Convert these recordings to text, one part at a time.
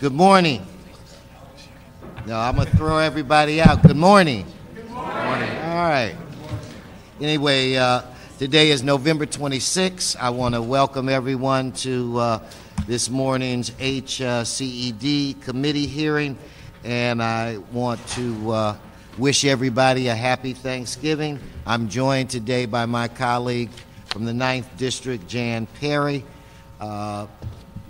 Good morning. No, I'm going to throw everybody out. Good morning. Good morning. All right. Anyway, uh, today is November 26th. I want to welcome everyone to uh, this morning's HCED committee hearing, and I want to uh, wish everybody a happy Thanksgiving. I'm joined today by my colleague from the 9th District, Jan Perry.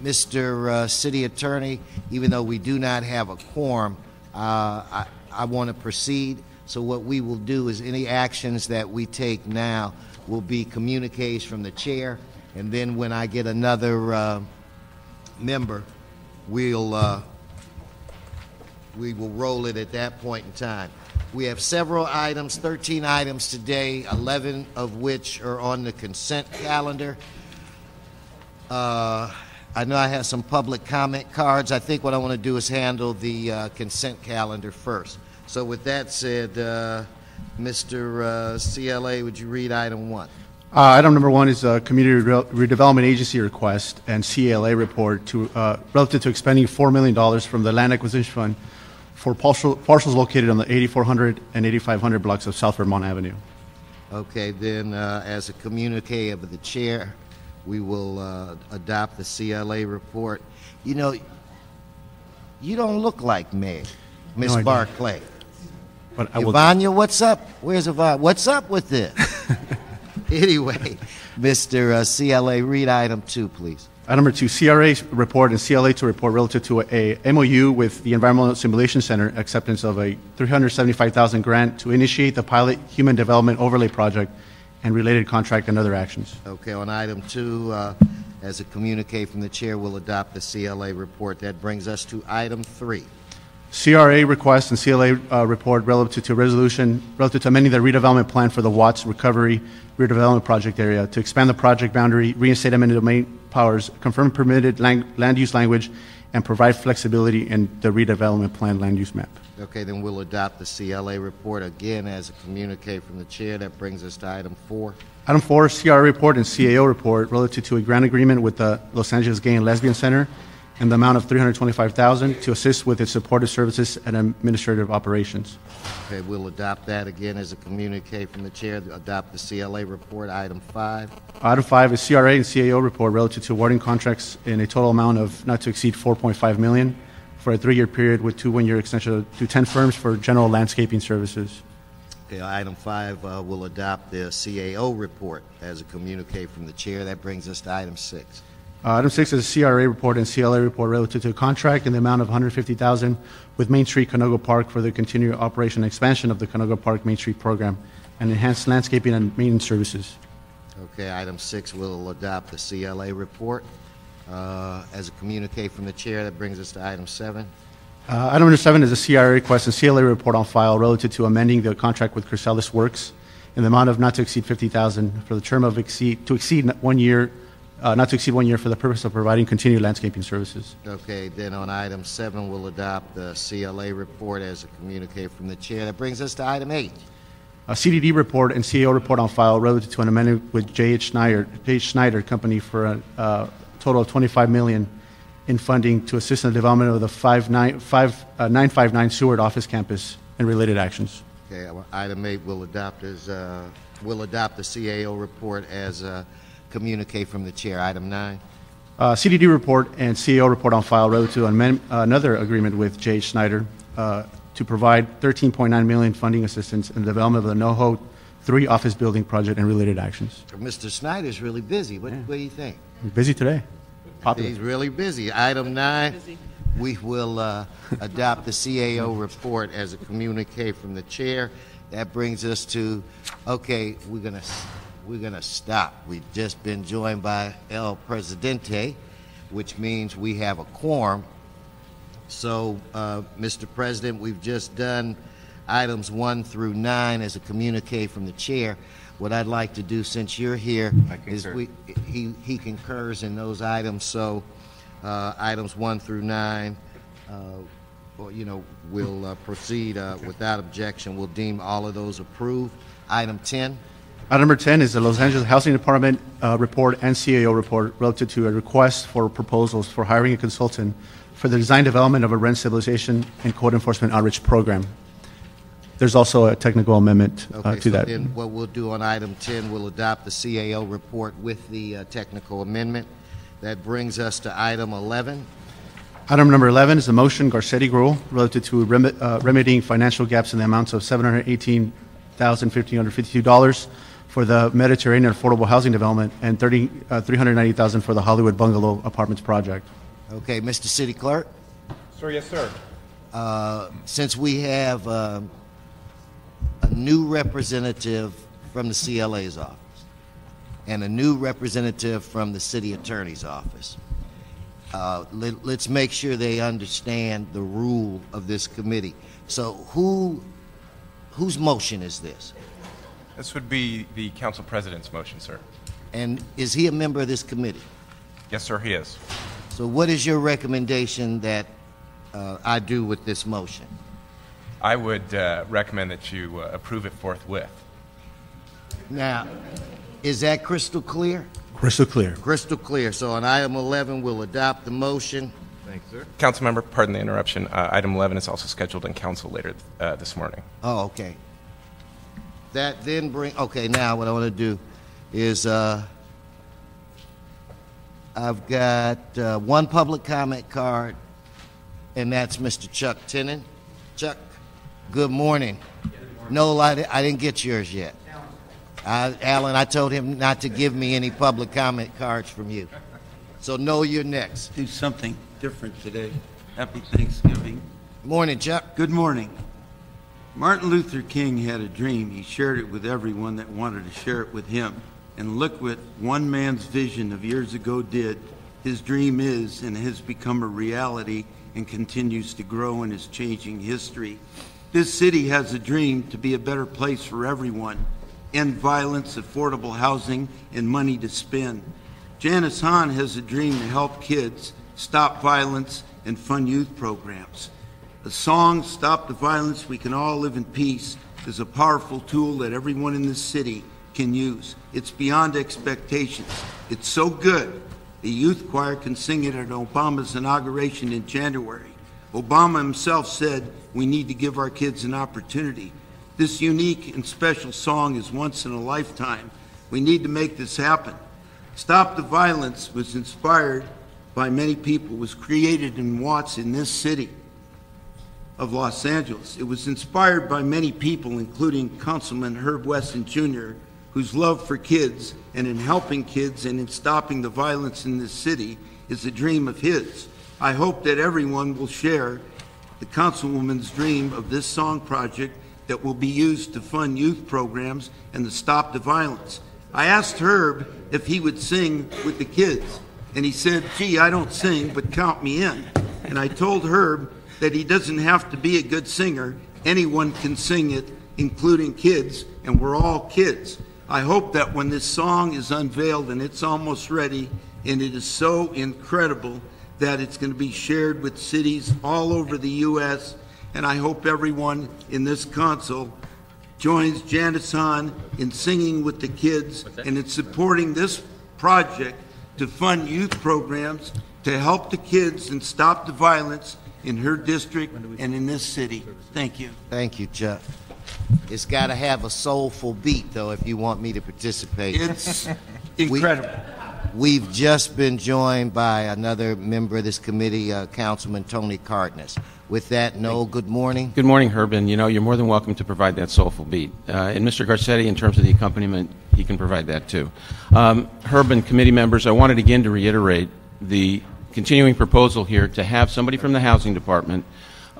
Mr. Uh, City Attorney, even though we do not have a quorum, uh, I, I want to proceed. So what we will do is any actions that we take now will be communiques from the chair, and then when I get another uh, member, we'll uh, we will roll it at that point in time. We have several items, 13 items today, 11 of which are on the consent calendar. Uh, I know I have some public comment cards. I think what I want to do is handle the uh, consent calendar first. So with that said, uh, Mr. Uh, CLA, would you read item one? Uh, item number one is a Community Re- Redevelopment Agency request and CLA report to, uh, relative to expending $4 million from the Land Acquisition Fund for partial, parcels located on the 8400 and 8500 blocks of South Vermont Avenue. Okay, then uh, as a communique of the chair, we will uh, adopt the CLA report. You know, you don't look like Meg, Miss No, Barclay. But I will, Ivania, what's up? Where's Ivania? What's up with this? anyway, Mr. Uh, CLA, read item two, please. item number two, CRA report and CLA to report relative to a MOU with the Environmental Simulation Center acceptance of a 375000 grant to initiate the pilot human development overlay project and related contract and other actions. Okay, on item two, uh, as a communique from the chair, we'll adopt the CLA report. That brings us to item three. CRA request and CLA uh, report relative to resolution, relative to amending the redevelopment plan for the Watts Recovery Redevelopment Project area to expand the project boundary, reinstate eminent domain powers, confirm permitted lang- land use language, and provide flexibility in the redevelopment plan land use map. Okay, then we'll adopt the CLA report again as a communique from the chair. That brings us to item four. Item four, CRA report and CAO report relative to a grant agreement with the Los Angeles Gay and Lesbian Center in the amount of 325000 to assist with its supportive services and administrative operations. Okay, we'll adopt that again as a communique from the chair. Adopt the CLA report. Item five. Item five is CRA and CAO report relative to awarding contracts in a total amount of not to exceed 4.5 million for a three-year period with two one-year extension to 10 firms for general landscaping services. Okay, item five, uh, we'll adopt the CAO report as a communique from the chair. That brings us to item six. Uh, Item six is a CRA report and CLA report relative to a contract in the amount of 150000 with Main Street Canoga Park for the continued operation and expansion of the Canoga Park Main Street program and enhanced landscaping and maintenance services. Okay, item six, we'll adopt the CLA report uh, as a communique from the chair. That brings us to item seven. Uh, Item number seven is a CRA request and CLA report on file relative to amending the contract with Chrysalis Works in the amount of not to exceed 50000 for the term of exceed, to exceed one year, uh, not to exceed one year for the purpose of providing continued landscaping services. Okay, then on item seven, we'll adopt the CLA report as a communique from the chair. That brings us to item eight. A CDD report and CAO report on file relative to an amendment with J.H. Snyder, J.H. Snyder Company for a uh, total of 25 million in funding to assist in the development of the 59 five- uh, 959 Seward office campus and related actions. Okay, uh, item eight, we'll adopt as, uh, we'll adopt the CAO report as a communique from the chair. Item nine. Uh, CDD report and CAO report on file relative to amend, another agreement with J.H. Snyder uh, to provide 13.9 million funding assistance in the development of the NoHo 3 office building project and related actions. Mr. Snyder's really busy. What, what do you think? We're busy today. Popular. He's really busy. Item nine, we will uh, adopt the CAO report as a communique from the chair. That brings us to, okay, we're gonna, we're gonna stop. We've just been joined by El Presidente, which means we have a quorum. So, uh, Mr. President, we've just done items one through nine as a communique from the chair. What I'd like to do, since you're here, is we, he, he concurs in those items, so, uh, items one through nine, uh, well, you know, we'll, uh, proceed, uh, without objection. We'll deem all of those approved. Item ten, Item number 10 is the Los Angeles Housing Department uh, report and CAO report relative to a request for proposals for hiring a consultant for the design development of a rent stabilization and code enforcement outreach program. There's also a technical amendment uh, Okay, to so that. then what we'll do on item 10, we'll adopt the CAO report with the uh, technical amendment. That brings us to item 11. Item number 11 is the motion Garcetti Greuel relative to rem- uh, remedying financial gaps in the amounts of $718,152 for the Mediterranean Affordable Housing Development and 30, uh, $390,000 for the Hollywood Bungalow Apartments Project. Okay, Mr. City Clerk, Sir, yes, sir. since we have um, a new representative from the CLA's office and a new representative from the city attorney's office, uh, let, let's make sure they understand the rule of this committee. So who, whose motion is this? This would be the council president's motion, sir. And is he a member of this committee? Yes, sir, he is. So what is your recommendation that uh, I do with this motion? I would uh, recommend that you uh, approve it forthwith. Now, is that crystal clear? Crystal clear. Crystal clear. So on item 11, we'll adopt the motion. Thanks, sir. Councilmember, pardon the interruption. Uh, item 11 is also scheduled in council later uh, this morning. Oh, okay. That then bring, okay, now what I want to do is, uh, I've got, uh, one public comment card, and that's Mr. Chuck Tenen. Chuck, good morning. No, I, I didn't get yours yet. I, Alan, I told him not to give me any public comment cards from you. So no, you're next. do something different today. Happy Thanksgiving. Morning, Chuck. Good morning. Martin Luther King had a dream. He shared it with everyone that wanted to share it with him. And look what one man's vision of years ago did. His dream is and has become a reality and continues to grow and is changing history. This city has a dream to be a better place for everyone. End violence, affordable housing, and money to spend. Janice Hahn has a dream to help kids stop violence and fund youth programs. The song, Stop the Violence, We Can All Live in Peace, is a powerful tool that everyone in this city can use. It's beyond expectations. It's so good, the youth choir can sing it at Obama's inauguration in January. Obama himself said we need to give our kids an opportunity. This unique and special song is once in a lifetime. We need to make this happen. Stop the Violence was inspired by many people, was created in Watts in this city of Los Angeles. It was inspired by many people, including Councilman Herb Wesson Jr., whose love for kids and in helping kids and in stopping the violence in this city is a dream of his. I hope that everyone will share the Councilwoman's dream of this song project that will be used to fund youth programs and to stop the violence. I asked Herb if he would sing with the kids, and he said, Gee, I don't sing, but count me in. And I told Herb that he doesn't have to be a good singer, anyone can sing it, including kids, and we're all kids. I hope that when this song is unveiled and it's almost ready, and it is so incredible that it's going to be shared with cities all over the U.S., and I hope everyone in this council joins Janice Hahn in singing with the kids and in supporting this project to fund youth programs to help the kids and stop the violence in her district and in this city. Thank you. Thank you, Jeff. It's got to have a soulful beat, though, if you want me to participate. It's incredible. We've just been joined by another member of this committee, uh, Councilman Tony Cardenas. With that, Noel, good morning. Good morning, Herb, and you know, you're more than welcome to provide that soulful beat. Uh, and Mr. Garcetti, in terms of the accompaniment, he can provide that too. Um, Herb and committee members, I wanted again to reiterate the continuing proposal here to have somebody from the Housing Department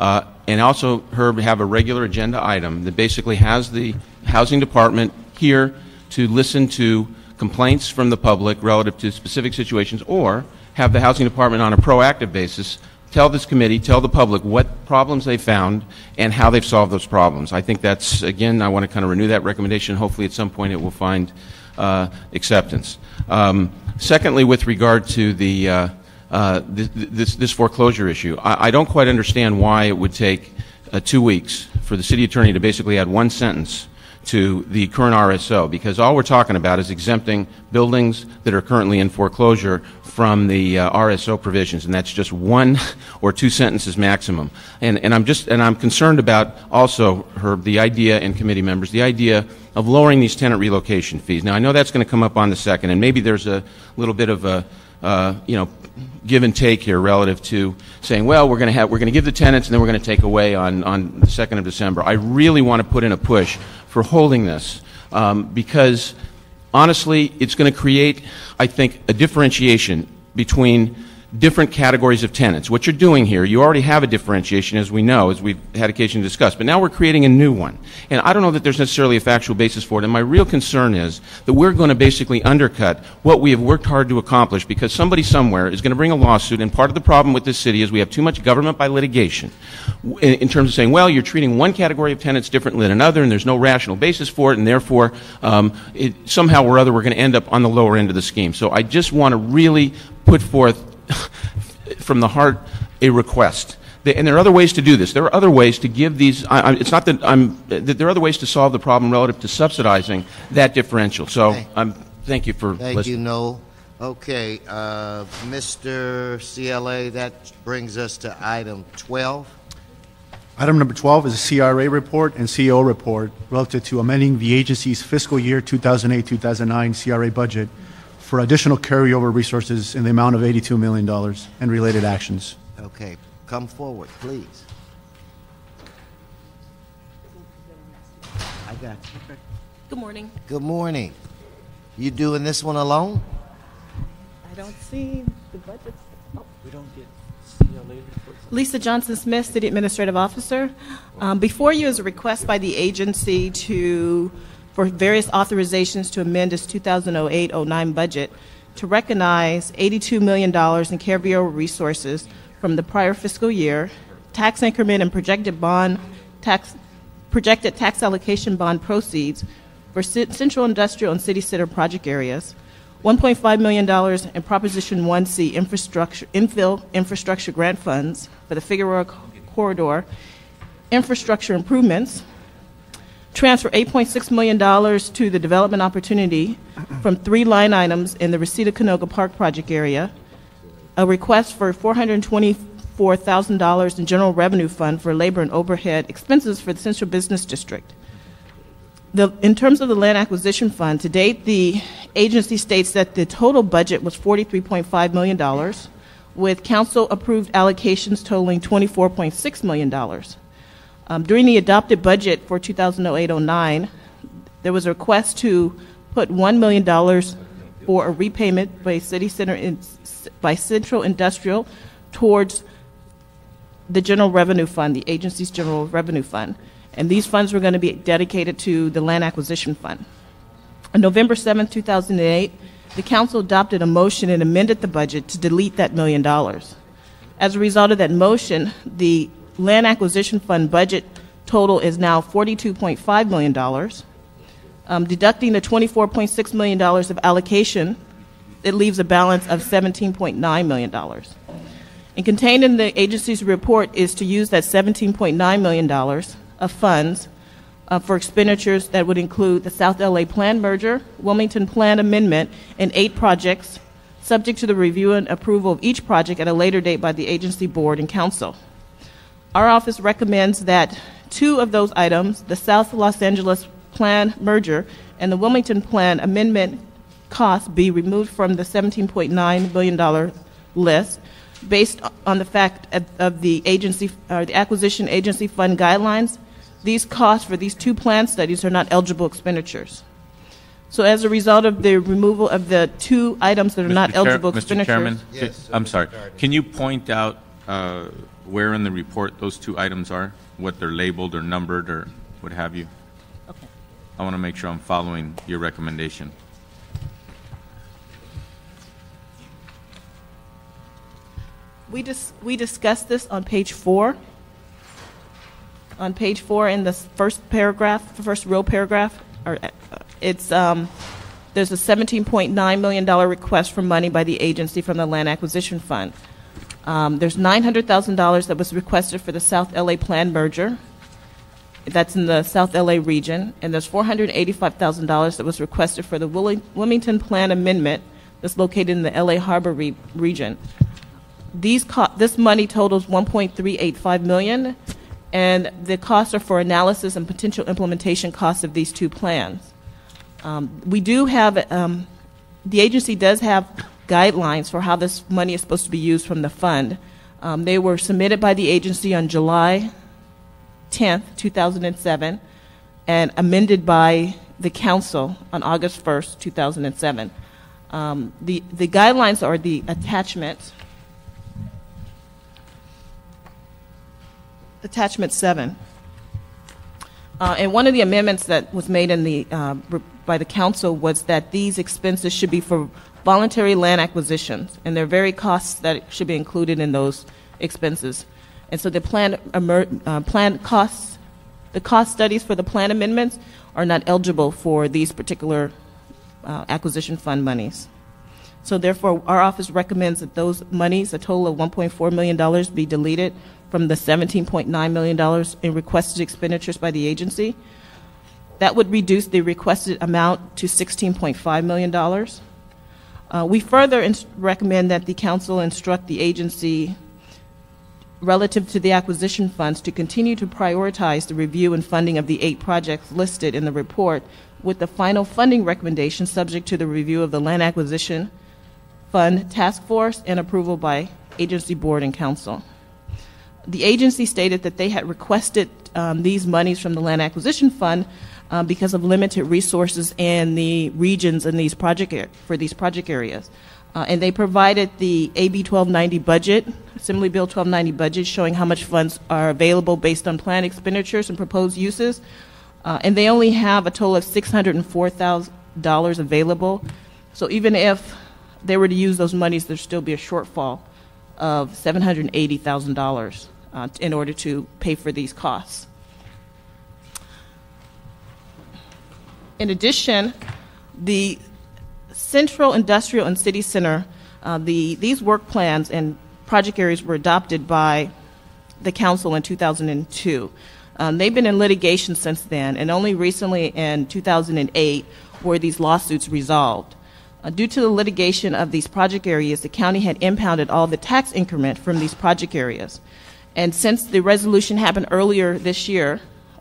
uh, and also, Herb, have a regular agenda item that basically has the Housing Department here to listen to complaints from the public relative to specific situations, or have the Housing Department on a proactive basis tell this committee, tell the public what problems they found and how they've solved those problems. I think that's, again, I want to kind of renew that recommendation. Hopefully, at some point, it will find uh, acceptance. Um, secondly, with regard to the uh, this, this, foreclosure issue, I, don't quite understand why it would take uh, two weeks for the city attorney to basically add one sentence to the current RSO, because all we're talking about is exempting buildings that are currently in foreclosure from the uh, RSO provisions, and that's just one or two sentences maximum. And, I'm just and I'm concerned about also Herb the idea and committee members the idea of lowering these tenant relocation fees. Now I know that's going to come up on the second, and maybe there's a little bit of a uh, you know give and take here relative to saying, well, we're going to have we're going to give the tenants and then we're going to take away on on the second of December. I really want to put in a push for holding this um, because honestly, it's going to create, I think, a differentiation between different categories of tenants. What you're doing here, you already have a differentiation, as we know, as we've had occasion to discuss, but now we're creating a new one. And I don't know that there's necessarily a factual basis for it, and my real concern is that we're going to basically undercut what we have worked hard to accomplish because somebody somewhere is going to bring a lawsuit, and part of the problem with this city is we have too much government by litigation in, terms of saying, well, you're treating one category of tenants differently than another, and there's no rational basis for it, and therefore, um, it, somehow or other, we're going to end up on the lower end of the scheme. So I just want to really put forth from the heart a request. And there are other ways to do this. There are other ways to give these. I, it's not that I'm. That there are other ways to solve the problem relative to subsidizing that differential. So, um, thank you for Thank listening. you, Noel. Okay, uh, Mr. CLA, that brings us to item 12. Item number 12 is a CRA report and CO report relative to amending the agency's fiscal year 2008-2009 CRA budget for additional carryover resources in the amount of $82 million and related actions. Okay, come forward, please. I got you. Good morning. Good morning. You doing this one alone? I don't see the budgets. We don't get Lisa Johnson Smith, City Administrative Officer. Um, Before you is a request by the agency to, for various authorizations to amend its 2008-09 budget to recognize $82 million in carryover resources from the prior fiscal year, tax increment and projected bond tax, projected tax allocation bond proceeds for central industrial and city center project areas, $1.5 million in Proposition 1C infrastructure, infill infrastructure grant funds for the Figueroa corridor, infrastructure improvements, transfer $8.6 million to the development opportunity from three line items in the Reseda Canoga Park project area, a request for $424,000 in general revenue fund for labor and overhead expenses for the Central Business District. The, in terms of the land acquisition fund, to date, the agency states that the total budget was $43.5 million, with council approved allocations totaling $24.6 million. Um, during the adopted budget for 2008-09, there was a request to put $1 million for a repayment by City Center in, by Central Industrial towards the General Revenue Fund, the agency's General Revenue Fund. And these funds were going to be dedicated to the Land Acquisition Fund. On November 7, 2008, the council adopted a motion and amended the budget to delete that million dollars. As a result of that motion, the Land Acquisition Fund budget total is now $42.5 million. Um, deducting the $24.6 million of allocation, it leaves a balance of $17.9 million. And contained in the agency's report is to use that $17.9 million of funds uh, for expenditures that would include the South LA Plan merger, Wilmington Plan amendment, and eight projects, subject to the review and approval of each project at a later date by the agency board and council. Our office recommends that two of those items, the South Los Angeles Plan merger and the Wilmington Plan amendment costs, be removed from the $17.9 billion list based on the fact of, of the agency, uh, the acquisition agency fund guidelines. These costs for these two plan studies are not eligible expenditures. So as a result of the removal of the two items that are not Mr. Chair- eligible Mr. expenditures. Chairman, Yes, I'm sorry. Can you point out uh, where in the report those two items are? What they're labeled or numbered or what have you? Okay. I want to make sure I'm following your recommendation. We dis- we discussed this on page four. On page four, in the first paragraph, the first real paragraph, or uh, it's um, there's a 17.9 million dollar request for money by the agency from the Land Acquisition Fund. Um, there's $900,000 that was requested for the South LA Plan merger. That's in the South LA region, and there's $485,000 that was requested for the Wilmington Plan Amendment that's located in the LA Harbor re- region. These this money totals 1.385 million, and the costs are for analysis and potential implementation costs of these two plans. Um, we do have um, the agency does have guidelines for how this money is supposed to be used from the fund. Um, they were submitted by the agency on July 10th, 2007, and amended by the council on August 1st, 2007. Um, the, the guidelines are the attachment, attachment 7. Uh, and one of the amendments that was made in the, uh, by the council was that these expenses should be for voluntary land acquisitions, and there are very costs that should be included in those expenses. And so the plan, uh, plan costs, the cost studies for the plan amendments are not eligible for these particular uh, acquisition fund monies. So therefore, our office recommends that those monies, a total of $1.4 million, be deleted from the $17.9 million in requested expenditures by the agency. That would reduce the requested amount to $16.5 million. Uh, we further ins- recommend that the council instruct the agency relative to the acquisition funds to continue to prioritize the review and funding of the eight projects listed in the report with the final funding recommendation subject to the review of the land acquisition fund task force and approval by agency board and council. The agency stated that they had requested um, these monies from the land acquisition fund uh, because of limited resources in the regions in these project for these project areas. Uh, and they provided the AB 1290 budget, Assembly Bill 1290 budget, showing how much funds are available based on planned expenditures and proposed uses. Uh, and they only have a total of $604,000 available. So even if they were to use those monies, there'd still be a shortfall of $780,000 uh, in order to pay for these costs. In addition, the Central Industrial and City Center, uh, the, these work plans and project areas were adopted by the council in 2002. Um, they've been in litigation since then, and only recently in 2008 were these lawsuits resolved. Uh, due to the litigation of these project areas, the county had impounded all the tax increment from these project areas. And since the resolution happened earlier this year,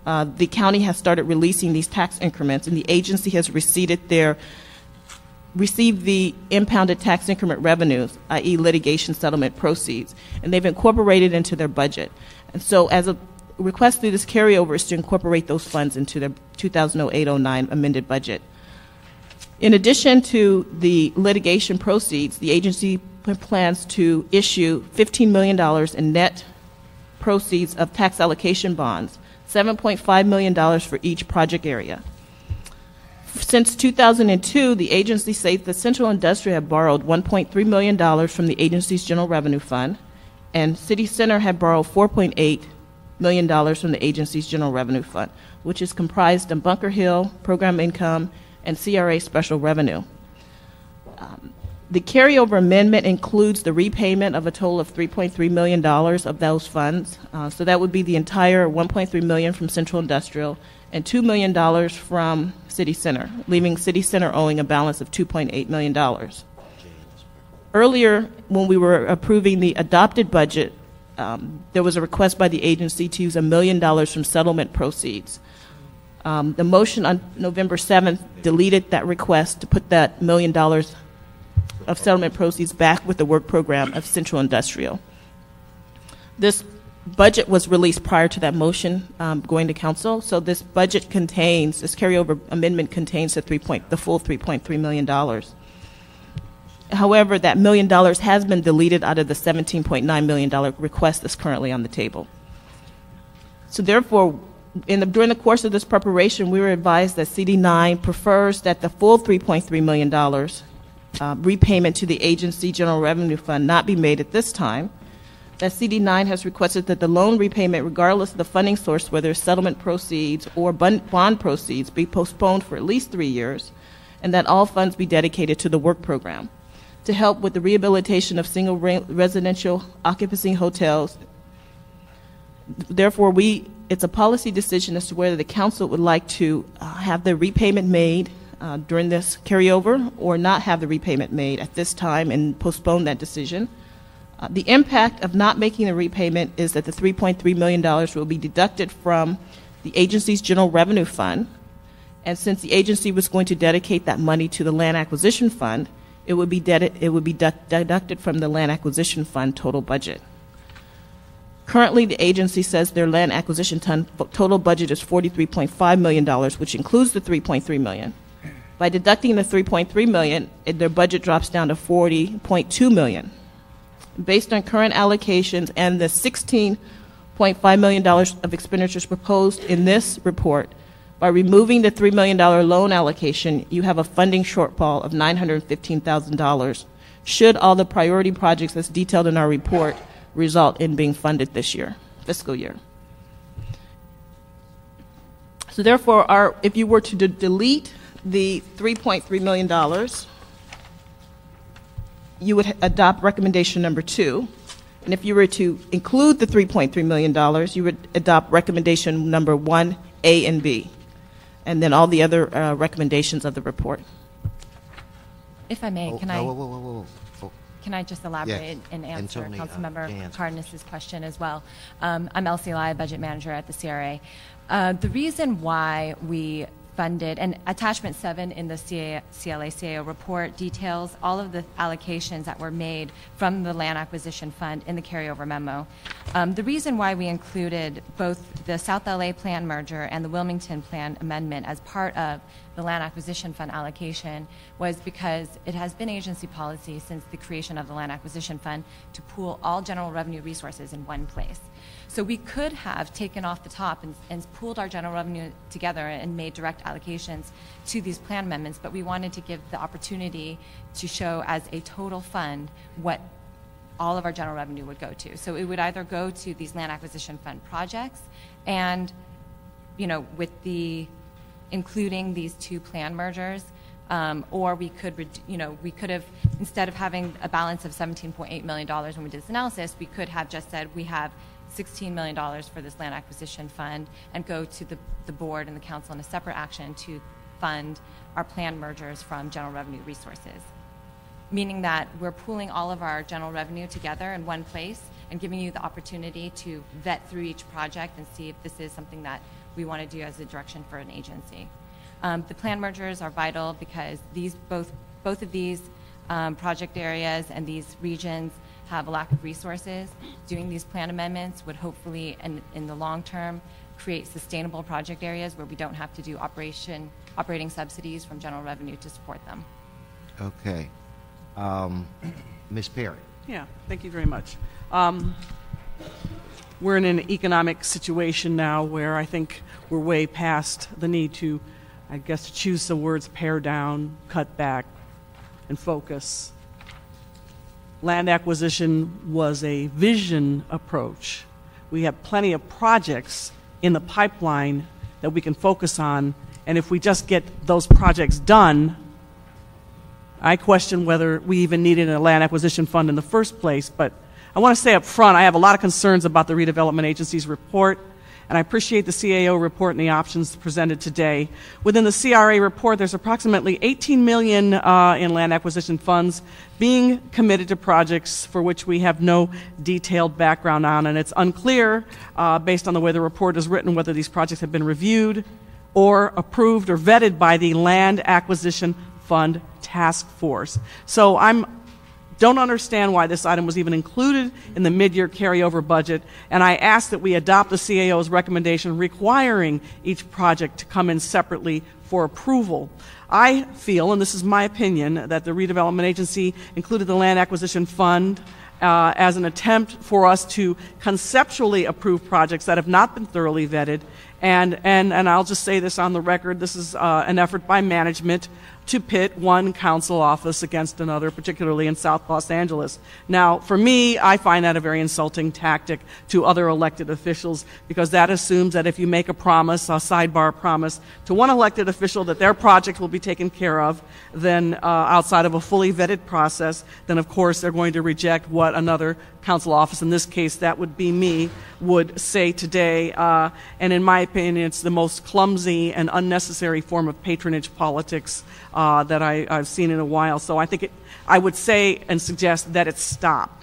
uh, the county has started releasing these tax increments, and the agency has received their received the impounded tax increment revenues, i.e., litigation settlement proceeds, and they've incorporated into their budget. And so, as a request through this carryover is to incorporate those funds into their 2008-09 amended budget. In addition to the litigation proceeds, the agency plans to issue $15 million in net proceeds of tax allocation bonds, $7.5 million for each project area. Since 2002, the agency states that Central Industrial had borrowed $1.3 million from the agency's general revenue fund, and City Center had borrowed $4.8 million from the agency's general revenue fund, which is comprised of Bunker Hill, program income, and CRA special revenue. Um, the carryover amendment includes the repayment of a total of $3.3 million of those funds. Uh, so that would be the entire 1.3 million from Central Industrial and $2 million from City Center, leaving City Center owing a balance of $2.8 million. Earlier, when we were approving the adopted budget, um, there was a request by the agency to use a million dollars from settlement proceeds. Um, the motion on November 7th deleted that request to put that million dollars of settlement proceeds back with the work program of Central Industrial. This budget was released prior to that motion um, going to council, so this budget contains, this carryover amendment contains the, three point, the full $3.3 million. However, that million dollars has been deleted out of the $17.9 million request that's currently on the table. So therefore, in the, during the course of this preparation, we were advised that CD9 prefers that the full $3.3 million uh, repayment to the agency general revenue fund not be made at this time. That CD9 has requested that the loan repayment, regardless of the funding source, whether settlement proceeds or bond proceeds, be postponed for at least three years, and that all funds be dedicated to the work program to help with the rehabilitation of single re- residential occupancy hotels. Therefore, we it's a policy decision as to whether the council would like to uh, have the repayment made uh, during this carryover or not have the repayment made at this time and postpone that decision. Uh, the impact of not making the repayment is that the $3.3 million will be deducted from the agency's general revenue fund. And since the agency was going to dedicate that money to the land acquisition fund, it would be, it would be du- deducted from the land acquisition fund total budget. Currently, the agency says their land acquisition total budget is $43.5 million, which includes the $3.3 million. By deducting the $3.3 million, their budget drops down to 40.2 million. Based on current allocations and the $16.5 million of expenditures proposed in this report, by removing the $3 million loan allocation, you have a funding shortfall of $915,000 should all the priority projects as detailed in our report result in being funded this year, fiscal year. So therefore, our, if you were to de- delete the $3.3 million, you would adopt recommendation number two. And if you were to include the $3.3 million, you would adopt recommendation number one, A and B, and then all the other uh, recommendations of the report. If I may, Oh, can no, I? whoa, whoa, whoa, whoa, whoa. Can I just elaborate and And answer Tony, uh, Councilmember Jay answer. Cardenas's question as well? Um, I'm Elsie Lai, Budget Manager at the CRA. Uh, the reason why we funded, and attachment seven in the CA, CLA CAO report details all of the allocations that were made from the land acquisition fund in the carryover memo. Um, the reason why we included both the South LA plan merger and the Wilmington plan amendment as part of the land acquisition fund allocation was because it has been agency policy since the creation of the land acquisition fund to pool all general revenue resources in one place. So we could have taken off the top and, and pooled our general revenue together and made direct allocations to these plan amendments, but we wanted to give the opportunity to show as a total fund what all of our general revenue would go to. So it would either go to these land acquisition fund projects and, you know, with the, including these two plan mergers, um, or we could, you know, we could have, instead of having a balance of $17.8 million when we did this analysis, we could have just said we have $16 million for this land acquisition fund and go to the, the board and the council in a separate action to fund our planned mergers from general revenue resources meaning that we're pooling all of our general revenue together in one place and giving you the opportunity to vet through each project and see if this is something that we want to do as a direction for an agency. Um, the plan mergers are vital because these both both of these um, project areas and these regions have a lack of resources. Doing these plan amendments would hopefully, in, in the long term, create sustainable project areas where we don't have to do operation operating subsidies from general revenue to support them. Okay. Um, Ms. Perry? Yeah, thank you very much. Um, we're in an economic situation now where I think we're way past the need to, I guess, to choose the words pare down, cut back, and focus. Land acquisition was a vision approach. We have plenty of projects in the pipeline that we can focus on, and if we just get those projects done, I question whether we even needed a land acquisition fund in the first place, but I want to say up front, I have a lot of concerns about the redevelopment agency's report, and I appreciate the CAO report and the options presented today. Within the CRA report, there's approximately 18 million uh, in land acquisition funds being committed to projects for which we have no detailed background on, and it's unclear, uh, based on the way the report is written, whether these projects have been reviewed or approved or vetted by the Land Acquisition Fund Task Force. So I'm don't understand why this item was even included in the mid-year carryover budget, and I ask that we adopt the CAO's recommendation requiring each project to come in separately for approval. I feel, and this is my opinion, that the redevelopment agency included the land acquisition fund uh, as an attempt for us to conceptually approve projects that have not been thoroughly vetted. And, and, and I'll just say this on the record this is uh, an effort by management to pit one council office against another, particularly in South Los Angeles. Now, for me, I find that a very insulting tactic to other elected officials because that assumes that if you make a promise, a sidebar promise, to one elected official that their project will be taken care of, then uh, outside of a fully vetted process, then of course they're going to reject what another council office, in this case that would be me, would say today. Uh, and in my opinion, it's the most clumsy and unnecessary form of patronage politics uh, that I, have seen in a while. So I think it, I would say and suggest that it stop.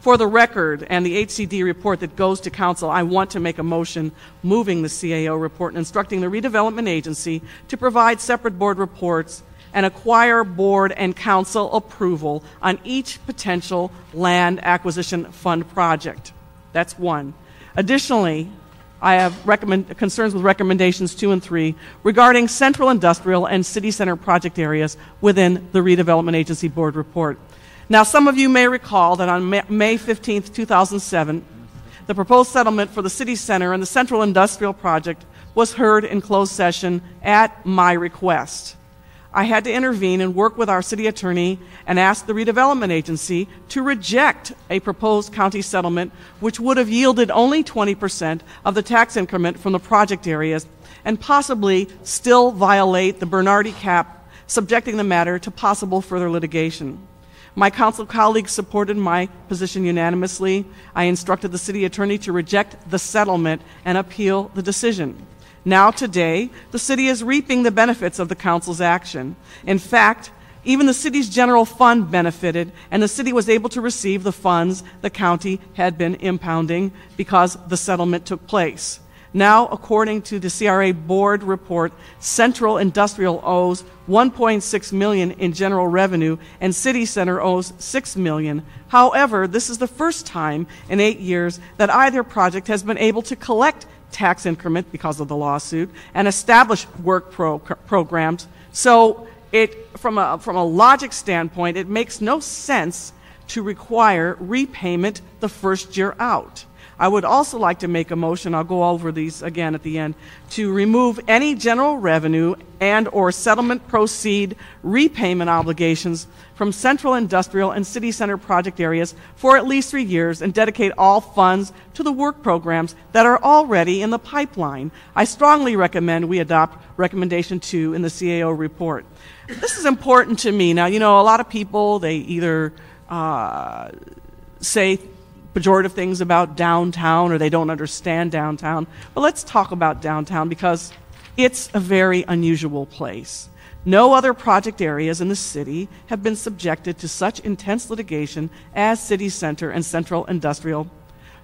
For the record and the HCD report that goes to council, I want to make a motion moving the CAO report and instructing the redevelopment agency to provide separate board reports and acquire board and council approval on each potential land acquisition fund project. That's one. Additionally, I have recommend, concerns with recommendations two and three regarding central industrial and city center project areas within the redevelopment agency board report. Now, some of you may recall that on May 15, 2007, the proposed settlement for the city center and the central industrial project was heard in closed session at my request. I had to intervene and work with our city attorney and ask the redevelopment agency to reject a proposed county settlement which would have yielded only 20% of the tax increment from the project areas and possibly still violate the Bernardi cap, subjecting the matter to possible further litigation. My council colleagues supported my position unanimously. I instructed the city attorney to reject the settlement and appeal the decision. Now, today, the city is reaping the benefits of the council's action. In fact, even the city's general fund benefited, and the city was able to receive the funds the county had been impounding because the settlement took place. Now, according to the CRA board report, Central Industrial owes 1.6 million in general revenue and City Center owes 6 million. However, this is the first time in 8 years that either project has been able to collect tax increment because of the lawsuit and establish work pro- programs. So, it, from, a, from a logic standpoint, it makes no sense to require repayment the first year out. I would also like to make a motion, I'll go over these again at the end, to remove any general revenue and or settlement proceed repayment obligations from central industrial and city center project areas for at least three years and dedicate all funds to the work programs that are already in the pipeline. I strongly recommend we adopt recommendation two in the CAO report. This is important to me. Now, you know, a lot of people, they either uh, say pejorative things about downtown or they don't understand downtown. But let's talk about downtown because it's a very unusual place. No other project areas in the city have been subjected to such intense litigation as City Center and Central Industrial,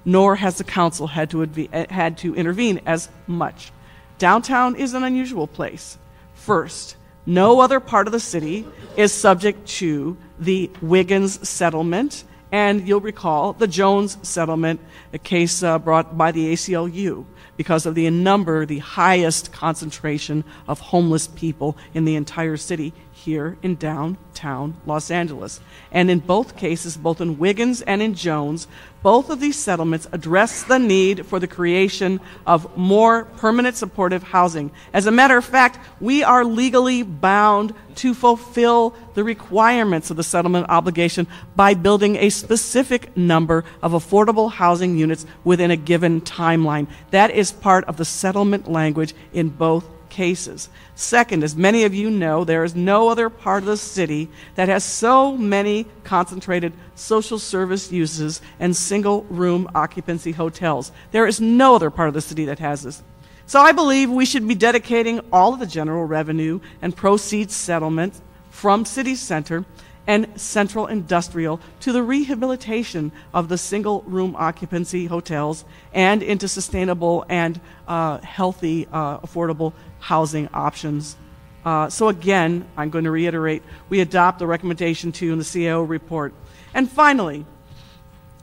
nor has the council had to, adv- had to intervene as much. Downtown is an unusual place. First, no other part of the city is subject to the Wiggins settlement and you'll recall the Jones settlement, a case uh, brought by the ACLU because of the number, the highest concentration of homeless people in the entire city here in downtown Los Angeles. And in both cases, both in Wiggins and in Jones, both of these settlements address the need for the creation of more permanent supportive housing. As a matter of fact, we are legally bound to fulfill the requirements of the settlement obligation by building a specific number of affordable housing units within a given timeline. That is part of the settlement language in both cases. Second, as many of you know, there is no other part of the city that has so many concentrated social service uses and single room occupancy hotels. There is no other part of the city that has this. So I believe we should be dedicating all of the general revenue and proceeds settlement from City Center and Central Industrial to the rehabilitation of the single room occupancy hotels and into sustainable and uh, healthy, uh, affordable housing options. Uh, so, again, I'm going to reiterate we adopt the recommendation two in the CAO report. And finally,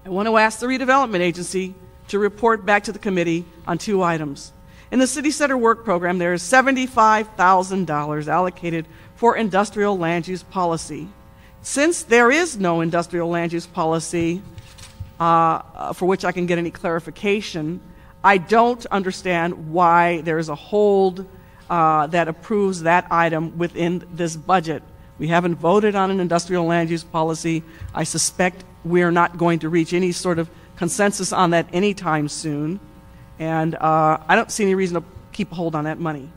I want to ask the redevelopment agency to report back to the committee on two items. In the City Center Work Program, there is $75,000 allocated for industrial land use policy. Since there is no industrial land use policy uh, for which I can get any clarification, I don't understand why there is a hold uh, that approves that item within this budget. We haven't voted on an industrial land use policy. I suspect we're not going to reach any sort of consensus on that anytime soon. And uh, I don't see any reason to keep a hold on that money.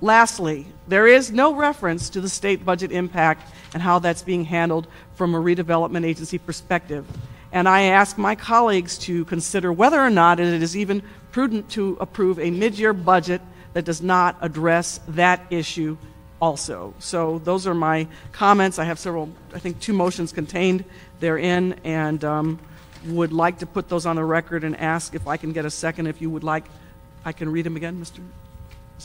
Lastly, there is no reference to the state budget impact and how that's being handled from a redevelopment agency perspective. And I ask my colleagues to consider whether or not it is even prudent to approve a mid-year budget that does not address that issue also. So those are my comments. I have several, I think, two motions contained therein, and um, would like to put those on the record and ask if I can get a second. If you would like, I can read them again, Mr.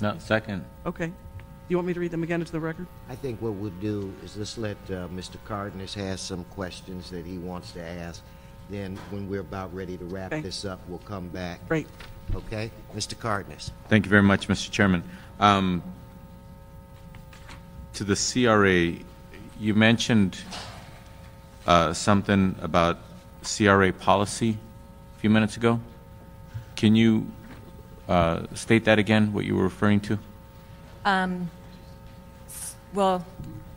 No, second. Okay. Do you want me to read them again into the record? I think what we'll do is let's let uh, Mr. Cardenas has some questions that he wants to ask. Then, when we're about ready to wrap Okay. this up, we'll come back. Great. Okay? Mr. Cardenas? Thank you very much, Mr. Chairman. Um, To the CRA, you mentioned uh, something about CRA policy a few minutes ago. Can you uh, state that again, what you were referring to? Um, Well,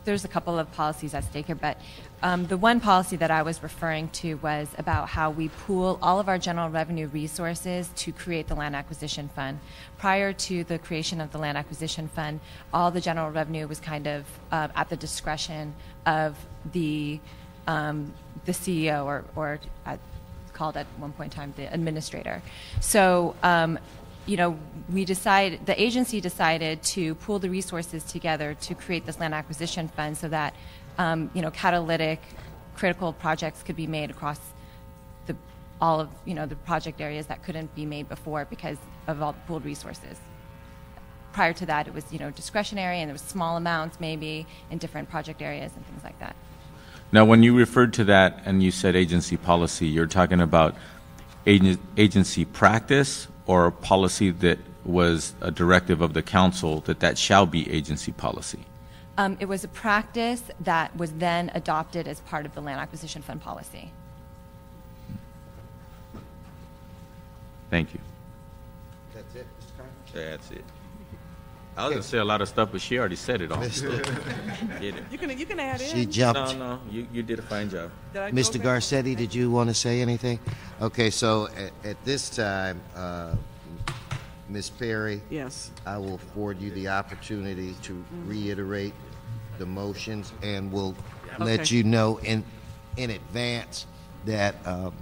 there's a couple of policies at stake here, but um, the one policy that I was referring to was about how we pool all of our general revenue resources to create the land acquisition fund. Prior to the creation of the land acquisition fund, all the general revenue was kind of uh, at the discretion of the um, the CEO or, or at, called at one point in time the administrator. So, um, you know, we decided, the agency decided to pool the resources together to create this land acquisition fund so that, um, you know, catalytic, critical projects could be made across the, all of, you know, the project areas that couldn't be made before because of all the pooled resources. Prior to that, it was, you know, discretionary and there was small amounts maybe in different project areas and things like that. Now, when you referred to that and you said agency policy, you're talking about agency practice or a policy that was a directive of the council that that shall be agency policy? Um, it was a practice that was then adopted as part of the land acquisition fund policy. Thank you. That's it, Mr. Cardenas? That's it. I was going to say a lot of stuff, but she already said it all. Get it. You can, you can add in. She No, jumped. no, you, you did a fine job. Did I Mr. okay? Garcetti, did you want to say anything? Okay, so at, at this time, uh, Ms. Perry, Yes. I will afford you the opportunity to reiterate the motions, and will let Okay. you know in, in advance that um,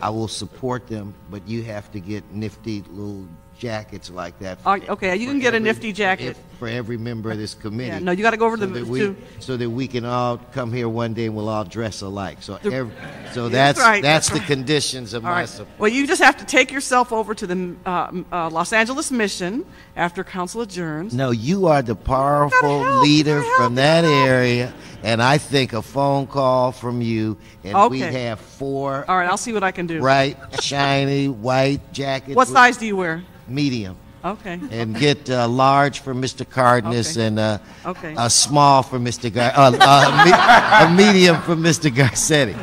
I will support them, but you have to get nifty little jackets like that. Uh, okay, you can for get a nifty jacket. For every member of this committee. Yeah, no, you gotta go over so to the- that we- to- So that we can all come here one day and we'll all dress alike. So The- every, so That's that's, right, that's that's the conditions of All my right. support. Well, you just have to take yourself over to the uh, uh, Los Angeles Mission after council adjourns. No, you are the powerful help, leader from that area, and I think a phone call from you, and we have four All right, I'll see what I can do. Right, shiny white jackets. What size do you wear? Medium. Okay. And get uh, large for Mr. Cardenas Okay. and uh, Okay. a small for Mr. Gar- uh, uh, me- a medium for Mr. Garcetti.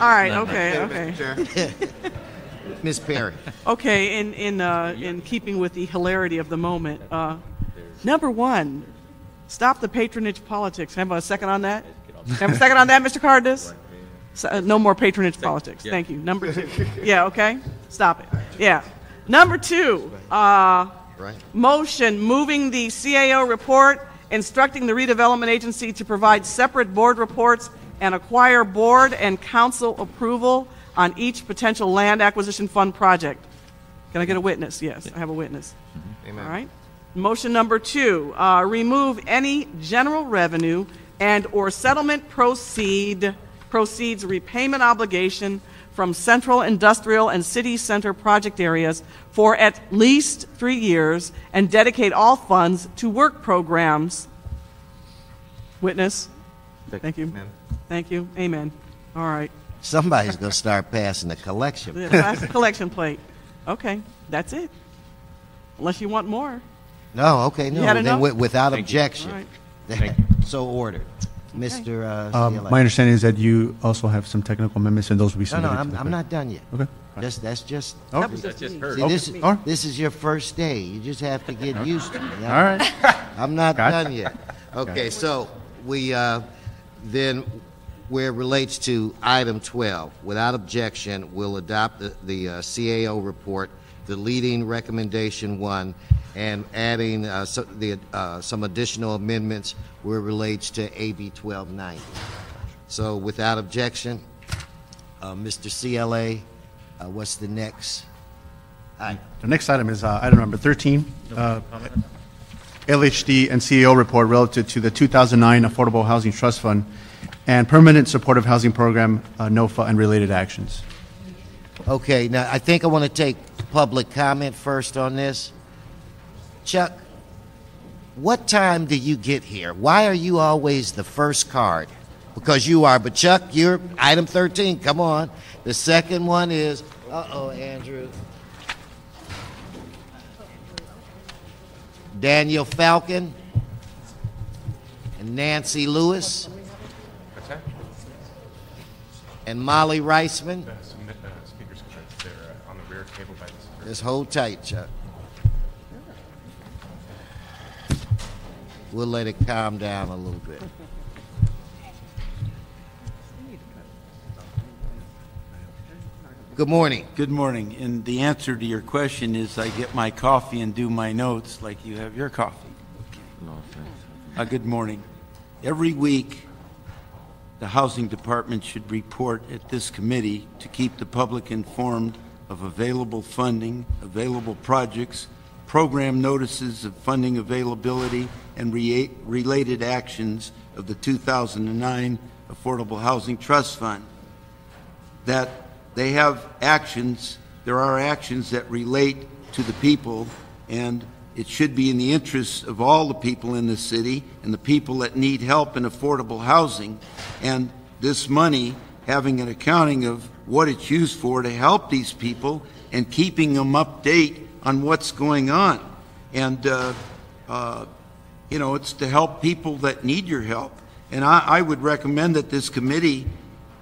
All right. Okay. Okay. Miss Perry. Okay. In in uh, in keeping with the hilarity of the moment, uh, number one, stop the patronage politics. Have a second on that? Have a second on that, Mr. Cardenas? So, uh, no more patronage politics. Thank you. Number two. Yeah. Okay. Stop it. Yeah. Number two. Uh. Motion moving the CAO report, instructing the redevelopment agency to provide separate board reports and acquire board and council approval on each potential land acquisition fund project. Can I get a witness? Yes, I have a witness. Amen. All right. Motion number two, uh, remove any general revenue and/or settlement proceed, proceeds repayment obligation from central industrial and city center project areas for at least three years and dedicate all funds to work programs. Witness? Thank you. Thank you. Amen. All right. Somebody's going to start passing the collection. Yeah, Pass the collection plate. Okay, that's it. Unless you want more. No, okay, no. had Then enough? wi- without Thank you. objection. All right. Thank So ordered. Mr. Uh, Um, CLA. My understanding is that you also have some technical amendments, and those will be No, no, submitted to I'm, the I'm not done yet. Okay. Just, that's just. Oh. was just just her. See, this, Okay. All right. this is your first day. You just have to get used to it. All right. I'm not Gotcha. done yet. Okay, so we, uh, then, where it relates to item 12, without objection, we'll adopt the, the uh, CAO report, deleting recommendation one, and adding uh, so, the, uh, some additional amendments where it relates to AB 1290. So without objection, uh, Mr. CLA, uh, what's the next? item? The next item is uh, item number 13, uh, LHD and CEO report relative to the 2009 Affordable Housing Trust Fund and Permanent Supportive Housing Program, NOFA, and related actions. Okay, now I think I want to take public comment first on this. Chuck, what time do you get here? Why are you always the first card? Because you are, but Chuck, you're item 13. Come on. The second one is, uh oh, Andrew. Daniel Falcon and Nancy Lewis and Molly Rysman. Uh, some, uh, speakers cards. They're uh, on the rear table by the. Just hold tight, Chuck. We'll let it calm down a little bit. Good morning. Good morning. And the answer to your question is I get my coffee and do my notes like you have your coffee. Uh, good morning. Every week, the Housing Department should report at this committee to keep the public informed of available funding, available projects, program notices of funding availability, and rea- related actions of the 2009 Affordable Housing Trust Fund that they have actions, there are actions that relate to the people, and it should be in the interests of all the people in the city and the people that need help in affordable housing. And this money, having an accounting of what it's used for to help these people and keeping them update on what's going on. And, uh, uh, you know, it's to help people that need your help. And I, I would recommend that this committee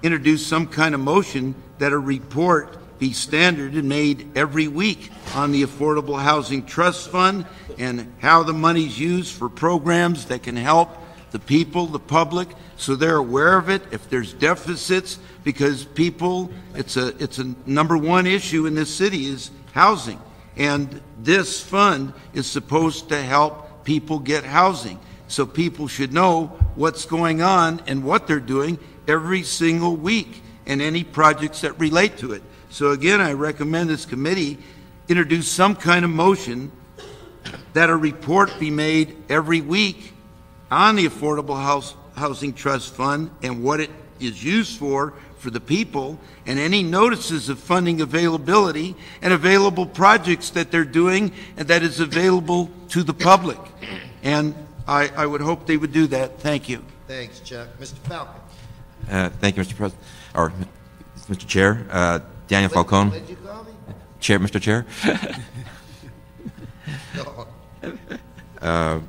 introduce some kind of motion that a report be standard and made every week on the Affordable Housing Trust Fund and how the money's used for programs that can help the people, the public, so they're aware of it. If there's deficits, because people, it's a it's a number one issue in this city is housing, and this fund is supposed to help people get housing. So people should know what's going on and what they're doing every single week and any projects that relate to it. So again, I recommend this committee introduce some kind of motion that a report be made every week on the Affordable House, Housing Trust Fund and what it is used for for the people and any notices of funding availability and available projects that they're doing and that is available to the public. And I, I would hope they would do that. Thank you. Thanks, Chuck. Mr. Falcon. Uh, Thank you, Mr. President, or Mr. Chair. Uh, Daniel Falcone, What'd you call me? Chair, Mr. Chair. Uh,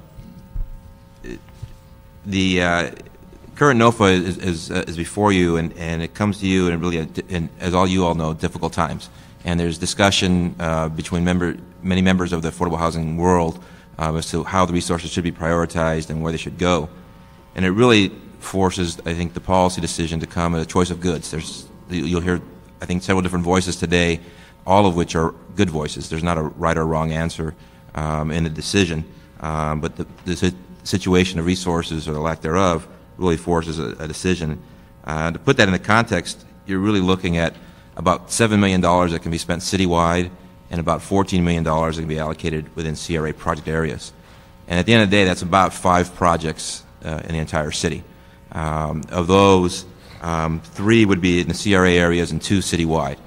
The uh, current NOFA is, is, uh, is before you, and, and it comes to you in really, a, in, as all you all know, difficult times. And there's discussion uh, between member, many members of the affordable housing world uh, as to how the resources should be prioritized and where they should go. And it really forces, I think, the policy decision to come at a choice of goods. There's, you'll hear, I think, several different voices today, all of which are good voices. There's not a right or wrong answer um, in the decision, um, but the, the situation of resources or the lack thereof really forces a, a decision. Uh, to put that in the context, you're really looking at about $7 million that can be spent citywide and about $14 million that can be allocated within CRA project areas. And at the end of the day, that's about five projects uh, in the entire city. Um, of those, um, three would be in the CRA areas and two citywide.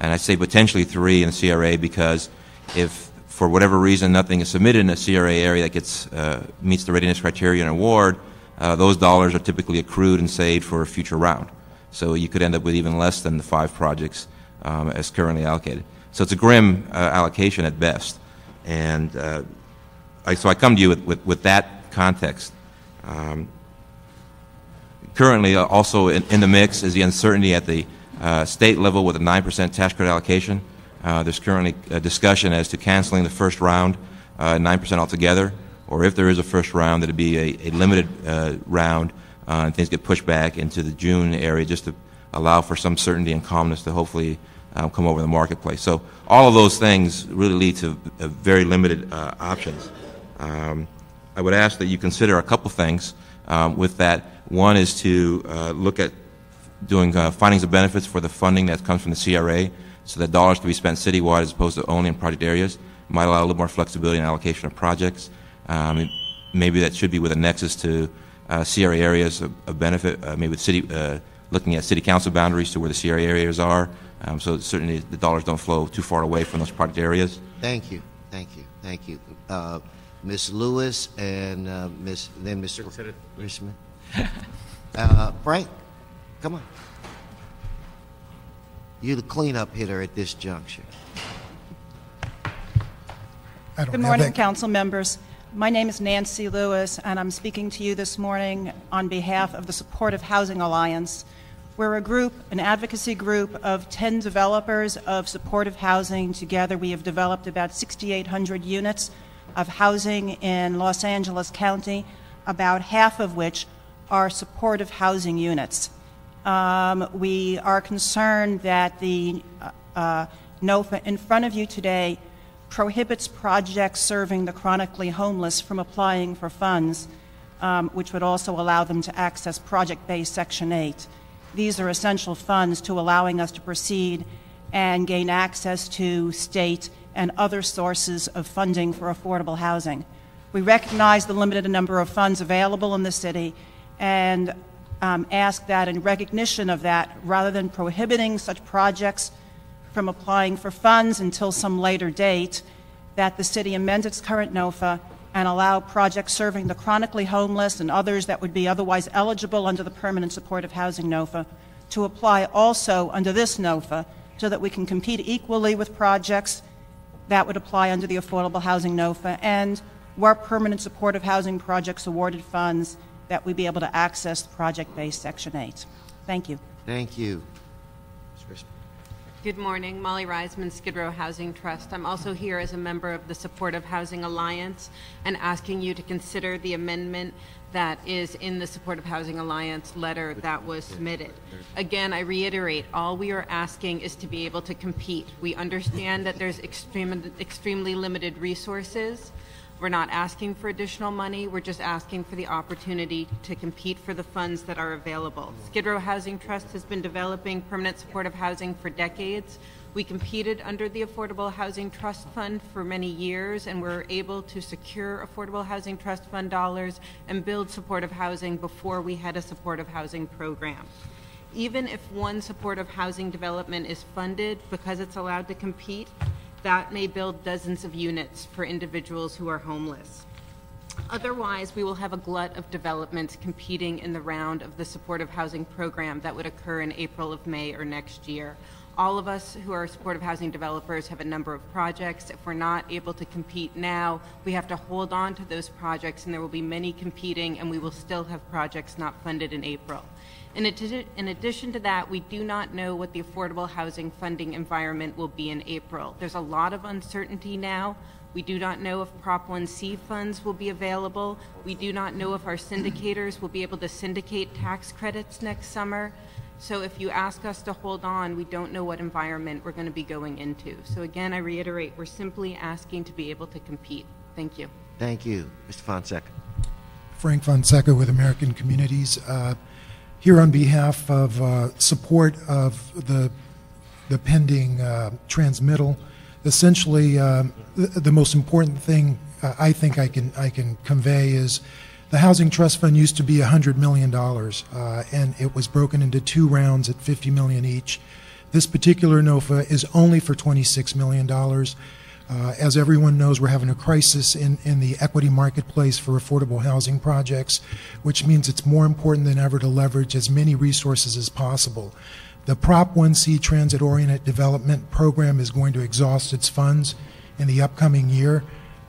And I say potentially three in the CRA because if for whatever reason nothing is submitted in a CRA area that gets, uh, meets the readiness criteria and award, uh, those dollars are typically accrued and saved for a future round. So you could end up with even less than the five projects um, as currently allocated. So it's a grim uh, allocation at best. And uh, I, so I come to you with, with, with that context. Um, currently, uh, also in, in the mix is the uncertainty at the uh, state level with a 9% tax credit allocation. Uh, there's currently a discussion as to canceling the first round, uh, 9% altogether, or if there is a first round, that it be a, a limited uh, round uh, and things get pushed back into the June area just to allow for some certainty and calmness to hopefully um, come over the marketplace. So all of those things really lead to very limited uh, options. Um, I would ask that you consider a couple things um, with that. One is to look at doing findings of benefits for the funding that comes from the CRA so that dollars can be spent citywide as opposed to only in project areas. Might allow a little more flexibility in allocation of projects. Um, maybe that should be with a nexus to uh, CRA areas of, of benefit, uh, maybe with city, uh, looking at city council boundaries to where the CRA areas are, um, so certainly the dollars don't flow too far away from those project areas. Thank you, thank you, thank you. Uh, Ms. Lewis and uh, Ms., then Mr. Richmond. Uh, Frank, come on. You're the cleanup hitter at this juncture. Good morning, that- council members. My name is Nancy Lewis, and I'm speaking to you this morning on behalf of the Supportive Housing Alliance. We're a group, an advocacy group of 10 developers of supportive housing. Together, we have developed about 6,800 units of housing in Los Angeles County, about half of which are supportive housing units. Um, we are concerned that the uh, uh, NOFA in front of you today prohibits projects serving the chronically homeless from applying for funds, um, which would also allow them to access project based Section 8. These are essential funds to allowing us to proceed and gain access to state and other sources of funding for affordable housing. We recognize the limited number of funds available in the city and um, ask that in recognition of that, rather than prohibiting such projects from applying for funds until some later date, that the city amend its current NOFA and allow projects serving the chronically homeless and others that would be otherwise eligible under the permanent supportive housing NOFA to apply also under this NOFA so that we can compete equally with projects that would apply under the affordable housing NOFA and where permanent supportive housing projects awarded funds that we be able to access the project-based Section 8. Thank you. Thank you. Good morning, Molly Rysman, Skid Row Housing Trust. I'm also here as a member of the Supportive Housing Alliance and asking you to consider the amendment that is in the Supportive Housing Alliance letter that was submitted. Again, I reiterate, all we are asking is to be able to compete. We understand that there's extreme, extremely limited resources. We're not asking for additional money. We're just asking for the opportunity to compete for the funds that are available. Skid Row Housing Trust has been developing permanent supportive housing for decades. We competed under the Affordable Housing Trust Fund for many years and were able to secure Affordable Housing Trust Fund dollars and build supportive housing before we had a supportive housing program. Even if one supportive housing development is funded because it's allowed to compete, that may build dozens of units for individuals who are homeless. Otherwise, we will have a glut of developments competing in the round of the supportive housing program that would occur in April of May or next year. All of us who are supportive housing developers have a number of projects. If we're not able to compete now, we have to hold on to those projects, and there will be many competing, and we will still have projects not funded in April. In, addi- in, addition to that, we do not know what the affordable housing funding environment will be in April. There's a lot of uncertainty now. We do not know if Prop 1C funds will be available. We do not know if our syndicators will be able to syndicate tax credits next summer. So if you ask us to hold on, we don't know what environment we're going to be going into. So again, I reiterate, we're simply asking to be able to compete. Thank you. Thank you. Mr. Fonseca. Frank Fonseca with American Communities. Uh, here on behalf of uh, support of the, the pending uh, transmittal. Essentially, uh, the, the, most important thing uh, I think I can, I can convey is the Housing Trust Fund used to be $100 million, uh, and it was broken into two rounds at 50 million each. This particular NOFA is only for $26 million. Uh, as everyone knows, we're having a crisis in, in the equity marketplace for affordable housing projects, which means it's more important than ever to leverage as many resources as possible. The Prop 1C Transit Oriented Development Program is going to exhaust its funds in the upcoming year.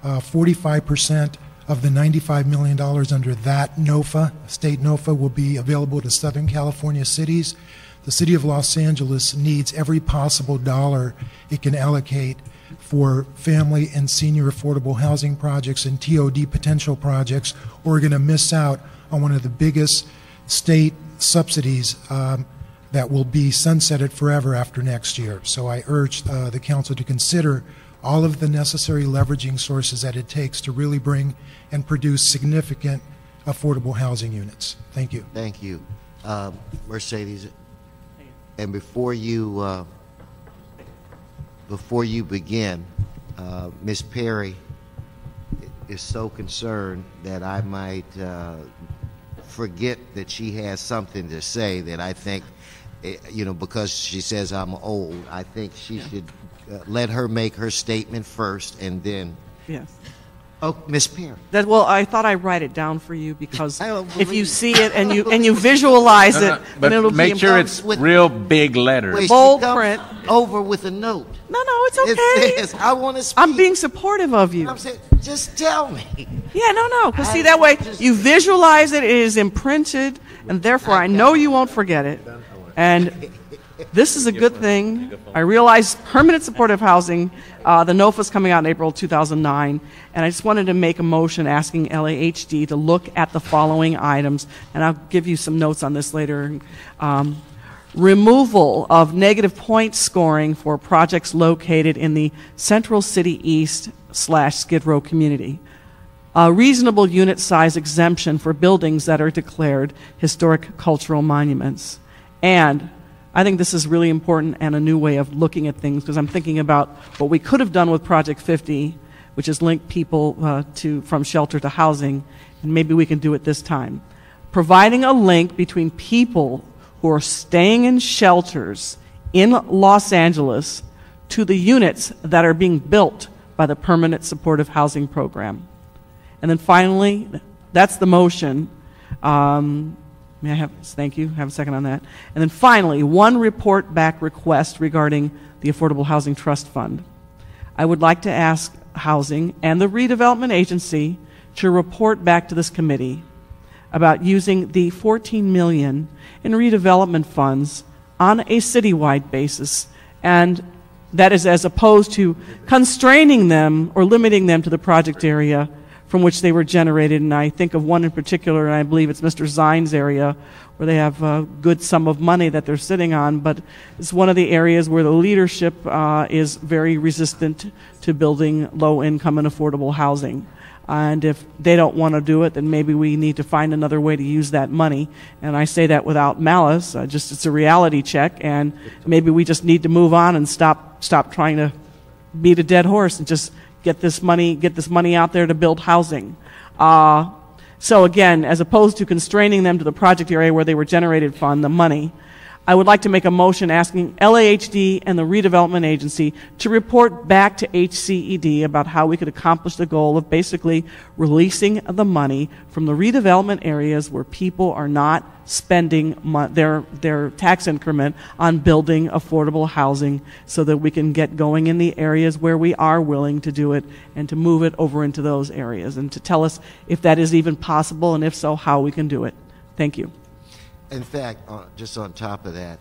Uh, 45% of the $95 million under that NOFA, state NOFA, will be available to Southern California cities. the city of Los Angeles needs every possible dollar it can allocate for family and senior affordable housing projects and TOD potential projects, or we're going to miss out on one of the biggest state subsidies um, that will be sunsetted forever after next year. So I urge uh, the council to consider all of the necessary leveraging sources that it takes to really bring and produce significant affordable housing units. Thank you. Thank you. Um, Mercedes, and before you, uh, before you begin, uh, Ms. Perry is so concerned that I might uh, forget that she has something to say that I think, eh, you know, because she says I'm old, I think she should uh, let her make her statement first and then. Yes. Oh, Miss Pear. That, well, I thought I'd write it down for you because I don't if you believe- see it and you and you visualize it, no, then but it'll make be sure it's with- real big letters. Wait, she Bold comes print. Over with a note. No, no, it's okay. It okay. says, I want to speak. I'm being supportive of you. I'm saying, just tell me. Yeah, no, no. Because I see, that way just- you visualize it, it is imprinted, and therefore I know you won't forget it. And this is a good thing. I realize permanent supportive housing, uh, the NOFA's coming out in April 2009, and I just wanted to make a motion asking LAHD to look at the following items, and I'll give you some notes on this later. Um, removal of negative point scoring for projects located in the Central City East slash Skid Row community a reasonable unit size exemption for buildings that are declared historic cultural monuments. And I think this is really important and a new way of looking at things because I'm thinking about what we could have done with Project 50, which is link people uh, to from shelter to housing, and maybe we can do it this time. Providing a link between people who are staying in shelters in Los Angeles to the units that are being built by the Permanent Supportive Housing Program. And then finally, that's the motion. Um, may I have, thank you, have a second on that. And then finally, one report back request regarding the Affordable Housing Trust Fund. I would like to ask Housing and the Redevelopment Agency to report back to this committee about using the 14 million in redevelopment funds on a citywide basis and that is as opposed to constraining them or limiting them to the project area from which they were generated. And I think of one in particular, and I believe it's Mr. Zine's area, where they have a good sum of money that they're sitting on. But it's one of the areas where the leadership uh, is very resistant to building low income and affordable housing. And if they don't want to do it, then maybe we need to find another way to use that money. And I say that without malice. Just it's a reality check, and maybe we just need to move on and stop stop trying to beat a dead horse and just get this money get this money out there to build housing. Uh, so again, as opposed to constraining them to the project area where they were generated fund the money, I would like to make a motion asking LAHD and the redevelopment agency to report back to HCED about how we could accomplish the goal of basically releasing the money from the redevelopment areas where people are not spending their their tax increment on building affordable housing so that we can get going in the areas where we are willing to do it and to move it over into those areas and to tell us if that is even possible and if so how we can do it. Thank you. In fact, uh, just on top of that,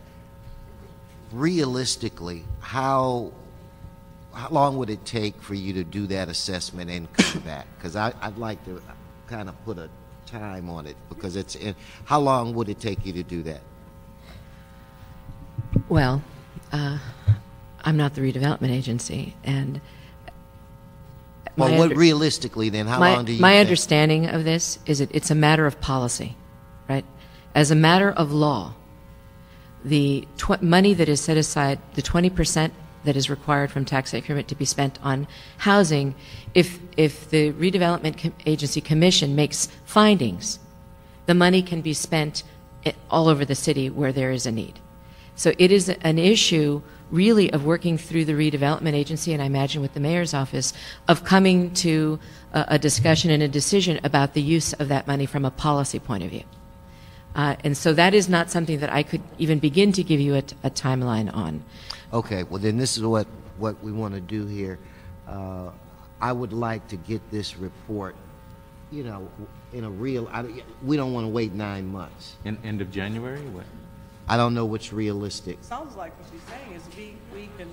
realistically, how how long would it take for you to do that assessment and come back? Because I'd like to kind of put a time on it because it's in, how long would it take you to do that? Well, uh, I'm not the redevelopment agency, and Well, what under- realistically then? How my, long do you? my think? understanding of this is that it's a matter of policy? As a matter of law, the tw- money that is set aside, the 20 percent that is required from tax increment to be spent on housing, if if the redevelopment com- agency commission makes findings, the money can be spent i- all over the city where there is a need. So it is an issue really of working through the redevelopment agency, and I imagine with the mayor's office, of coming to a, a discussion and a decision about the use of that money from a policy point of view. Uh, and so that is not something that I could even begin to give you a, t- a timeline on. Okay, well then this is what what we want to do here. Uh, I would like to get this report, you know, in a real. I, we don't want to wait nine months. In, end of January? What? I don't know what's realistic. Sounds like what she's saying is we, we can,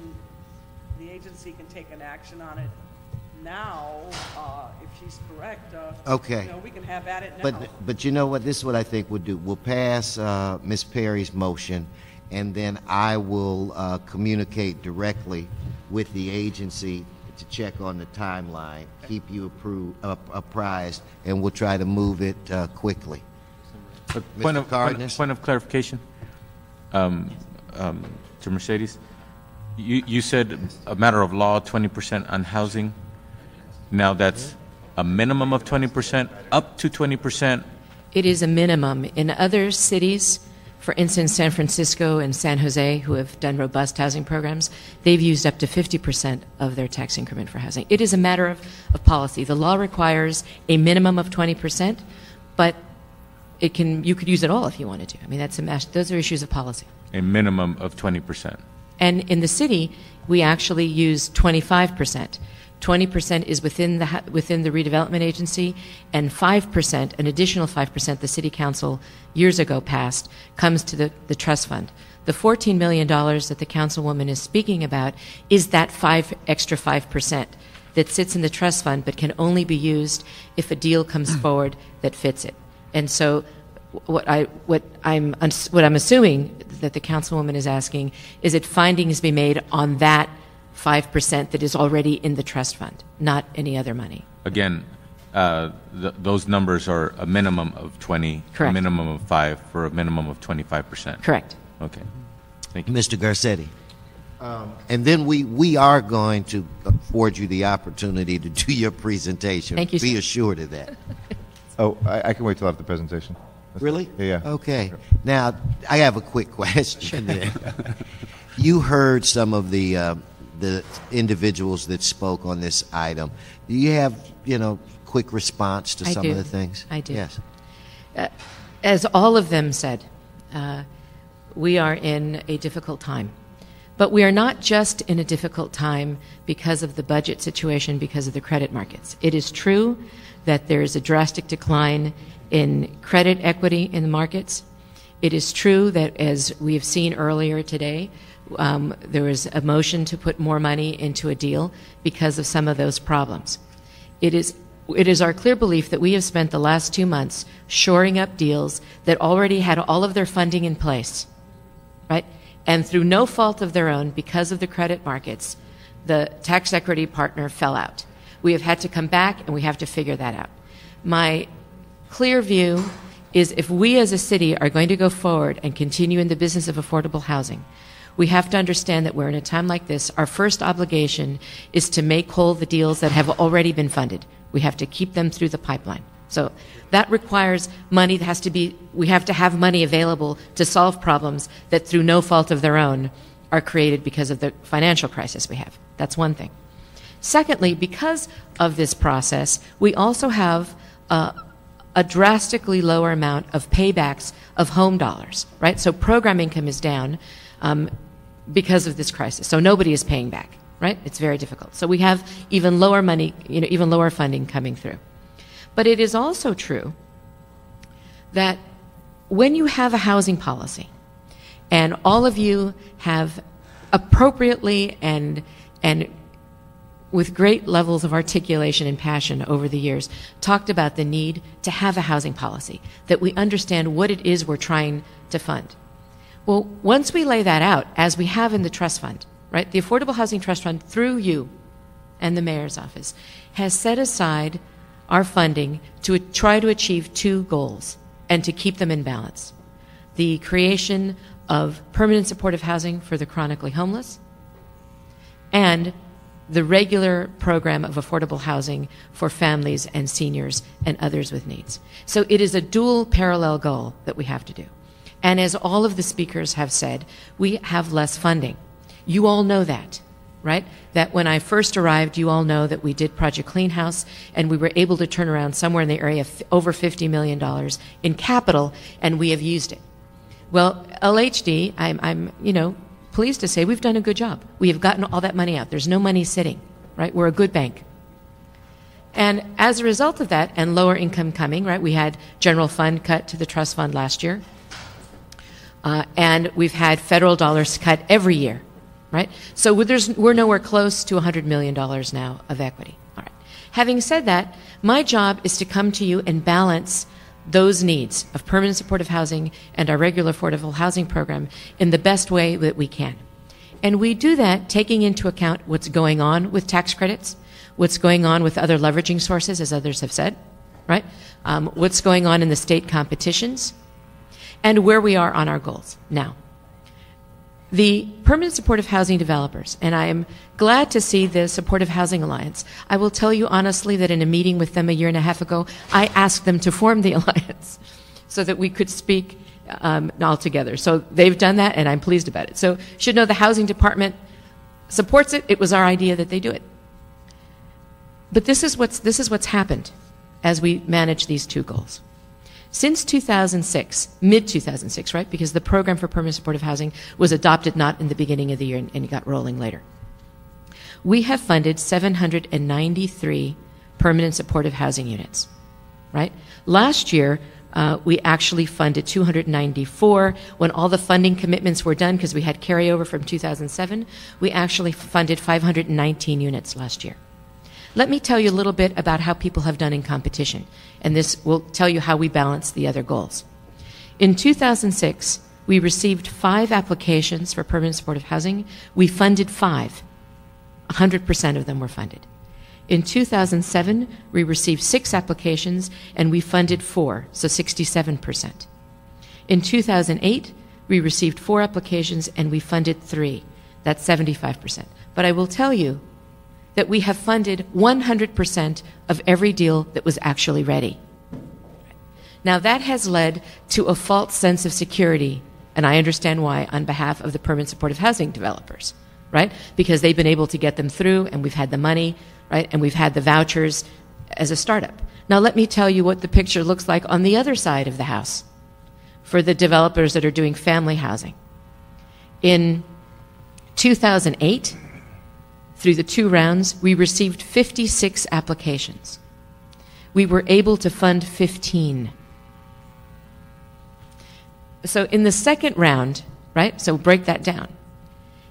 the agency can take an action on it now, uh, if she's correct. uh, Okay. You know, we can have at it now. But, but you know what, this is what I think we'll do. We'll pass uh, Ms. Perry's motion, and then I will uh, communicate directly with the agency to check on the timeline, keep you approved, apprised, and we'll try to move it uh, quickly. But Mr. point of, point Cardenas? of- point of clarification, um, um, to Mercedes, you, you said a matter of law, 20% on housing. Now that's a minimum of 20%, up to 20%. It is a minimum. In other cities, for instance, San Francisco and San Jose, who have done robust housing programs, they've used up to 50% of their tax increment for housing. It is a matter of, of policy. The law requires a minimum of 20%, but it can, you could use it all if you wanted to. I mean, that's a, mas- those are issues of policy. A minimum of 20%. And in the city, we actually use 25%. 20% is within the, ha- within the redevelopment agency, and 5%, an additional 5%, the city council years ago passed, comes to the, the trust fund. The $14 million that the councilwoman is speaking about is that five extra 5% that sits in the trust fund but can only be used if a deal comes mm. forward that fits it. And so what I what I'm what I'm assuming that the councilwoman is asking is that findings be made on that five percent that is already in the trust fund, not any other money. Again, uh, th- those numbers are a minimum of 20, a Correct. minimum of 5 for a minimum of 25%. Correct. Okay. Thank you. Mr. Garcetti. Um, And then we, we are going to afford you the opportunity to do your presentation. Thank you, Be sir. assured of that. Oh, I, I can wait till after the presentation. That's- Really? Yeah, yeah. Okay. Now, I have a quick question. You heard some of the, uh, the individuals that spoke on this item. Do you have, you know, quick response to I some do. of the things? I do. Yes. Uh, as all of them said, uh, we are in a difficult time. But we are not just in a difficult time because of the budget situation, because of the credit markets. It is true that there is a drastic decline in credit equity in the markets. It is true that, as we have seen earlier today, um, there was a motion to put more money into a deal because of some of those problems. It is, it is our clear belief that we have spent the last two months shoring up deals that already had all of their funding in place, right? And through no fault of their own, because of the credit markets, the tax equity partner fell out. We have had to come back and we have to figure that out. My clear view is if we as a city are going to go forward and continue in the business of affordable housing, we have to understand that we're in a time like this. Our first obligation is to make whole the deals that have already been funded. We have to keep them through the pipeline. So that requires money that has to be, we have to have money available to solve problems that through no fault of their own are created because of the financial crisis we have. That's one thing. Secondly, because of this process, we also have uh, a drastically lower amount of paybacks of home dollars, right? So program income is down um, because of this crisis. So nobody is paying back, right? It's very difficult. So we have even lower money, you know, even lower funding coming through. But it is also true that when you have a housing policy, and all of you have appropriately and and with great levels of articulation and passion over the years, talked about the need to have a housing policy, that we understand what it is we're trying to fund. Well, once we lay that out, as we have in the trust fund, right, the Affordable Housing Trust Fund, through you and the mayor's office, has set aside our funding to try to achieve two goals and to keep them in balance the creation of permanent supportive housing for the chronically homeless and the regular program of affordable housing for families and seniors and others with needs. So it is a dual parallel goal that we have to do. And as all of the speakers have said, we have less funding. You all know that, right? That when I first arrived, you all know that we did Project Clean House and we were able to turn around somewhere in the area of over $50 million in capital and we have used it. Well, LHD, I'm, I'm, you know, pleased to say we've done a good job. We have gotten all that money out. There's no money sitting, right? We're a good bank. And as a result of that, and lower income coming, right? We had general fund cut to the trust fund last year. Uh, and we've had federal dollars cut every year, right? So we're nowhere close to $100 million now of equity. All right. Having said that, my job is to come to you and balance those needs of permanent supportive housing and our regular affordable housing program in the best way that we can. And we do that taking into account what's going on with tax credits, what's going on with other leveraging sources, as others have said, right? Um, what's going on in the state competitions, and where we are on our goals. Now, the permanent supportive housing developers, and I am glad to see the Supportive Housing Alliance. I will tell you honestly that in a meeting with them a year and a half ago, I asked them to form the alliance so that we could speak um, all together. So they've done that, and I'm pleased about it. So should know the housing department supports it. It was our idea that they do it. But this is what's this is what's happened as we manage these two goals. Since 2006, mid 2006, right? Because the program for permanent supportive housing was adopted not in the beginning of the year and, and got rolling later. We have funded 793 permanent supportive housing units, right? Last year, uh, we actually funded 294. When all the funding commitments were done, because we had carryover from 2007, we actually funded 519 units last year. Let me tell you a little bit about how people have done in competition, and this will tell you how we balance the other goals. In 2006, we received five applications for permanent supportive housing. We funded five. 100% of them were funded. In 2007, we received six applications and we funded four, so 67%. In 2008, we received four applications and we funded three, that's 75%. But I will tell you that we have funded 100% of every deal that was actually ready. Now, that has led to a false sense of security, and I understand why, on behalf of the permanent supportive housing developers, right? Because they've been able to get them through, and we've had the money, right? And we've had the vouchers as a startup. Now, let me tell you what the picture looks like on the other side of the house for the developers that are doing family housing. In 2008, through the two rounds, we received 56 applications. We were able to fund 15. So in the second round, right? So break that down.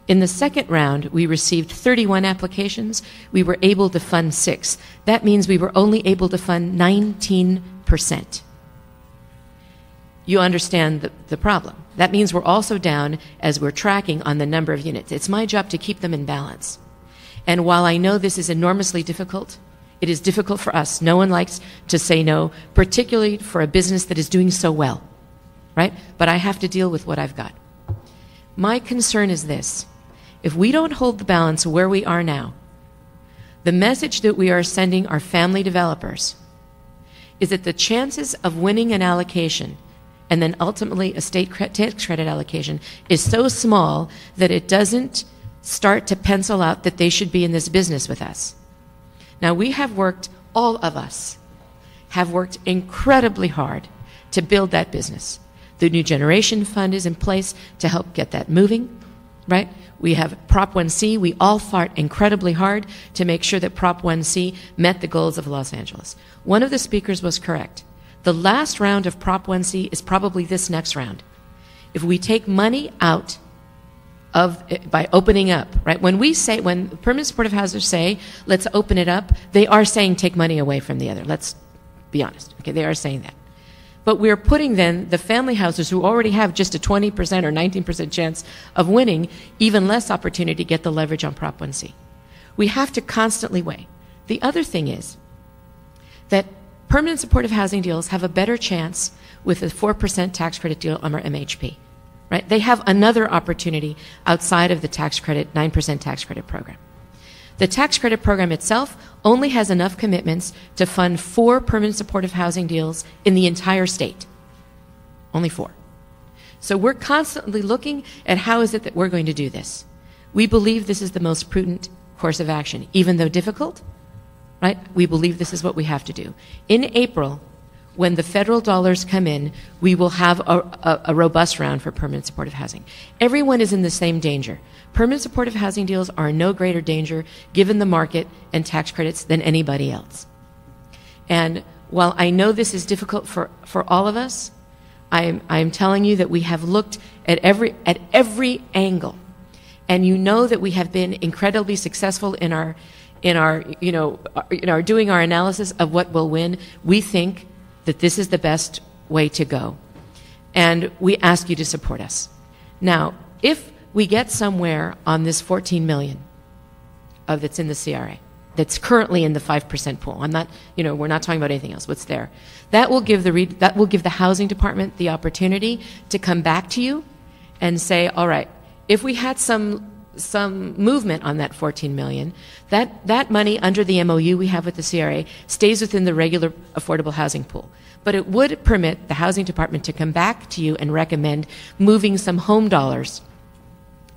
In the second round, we received 31 applications. We were able to fund six. That means we were only able to fund 19%. You understand the, the problem. That means we're also down as we're tracking on the number of units. It's my job to keep them in balance. And while I know this is enormously difficult, it is difficult for us. No one likes to say no, particularly for a business that is doing so well, right? But I have to deal with what I've got. My concern is this if we don't hold the balance where we are now, the message that we are sending our family developers is that the chances of winning an allocation and then ultimately a state tax credit allocation is so small that it doesn't start to pencil out that they should be in this business with us. Now, we have worked, all of us have worked incredibly hard to build that business. The New Generation Fund is in place to help get that moving, right? We have Prop 1C. We all fought incredibly hard to make sure that Prop 1C met the goals of Los Angeles. One of the speakers was correct. The last round of Prop 1C is probably this next round. If we take money out of by opening up, right? When we say when permanent supportive housers say, let's open it up, they are saying take money away from the other. Let's be honest. Okay, they are saying that. But we're putting then the family houses who already have just a 20% or 19% chance of winning even less opportunity to get the leverage on Prop 1C. We have to constantly weigh. The other thing is that permanent supportive housing deals have a better chance with a 4% tax credit deal on our MHP right? They have another opportunity outside of the tax credit, 9% tax credit program. The tax credit program itself only has enough commitments to fund four permanent supportive housing deals in the entire state. Only four. So we're constantly looking at how is it that we're going to do this. We believe this is the most prudent course of action, even though difficult, right? We believe this is what we have to do. In April, when the federal dollars come in, we will have a, a, a, robust round for permanent supportive housing. Everyone is in the same danger. Permanent supportive housing deals are in no greater danger given the market and tax credits than anybody else. And while I know this is difficult for, for all of us, I'm, I'm telling you that we have looked at every, at every angle. And you know that we have been incredibly successful in our, in our, you know, in our doing our analysis of what will win. We think that this is the best way to go. And we ask you to support us. Now, if we get somewhere on this 14 million of that's in the CRA, that's currently in the 5% pool. I'm not, you know, we're not talking about anything else. What's there? That will give the re- that will give the housing department the opportunity to come back to you and say, all right, if we had some some movement on that 14 million, that that money under the MOU we have with the CRA stays within the regular affordable housing pool. But it would permit the housing department to come back to you and recommend moving some home dollars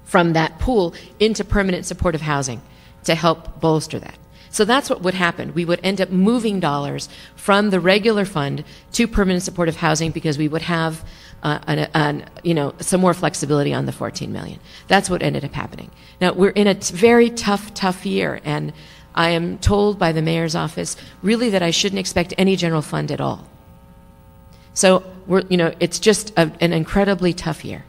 from that pool into permanent supportive housing to help bolster that. So that's what would happen. We would end up moving dollars from the regular fund to permanent supportive housing because we would have uh, an, an, you know, some more flexibility on the 14 million. That's what ended up happening. Now we're in a t- very tough, tough year, and I am told by the mayor's office really that I shouldn't expect any general fund at all. So we're, you know, it's just a, an incredibly tough year,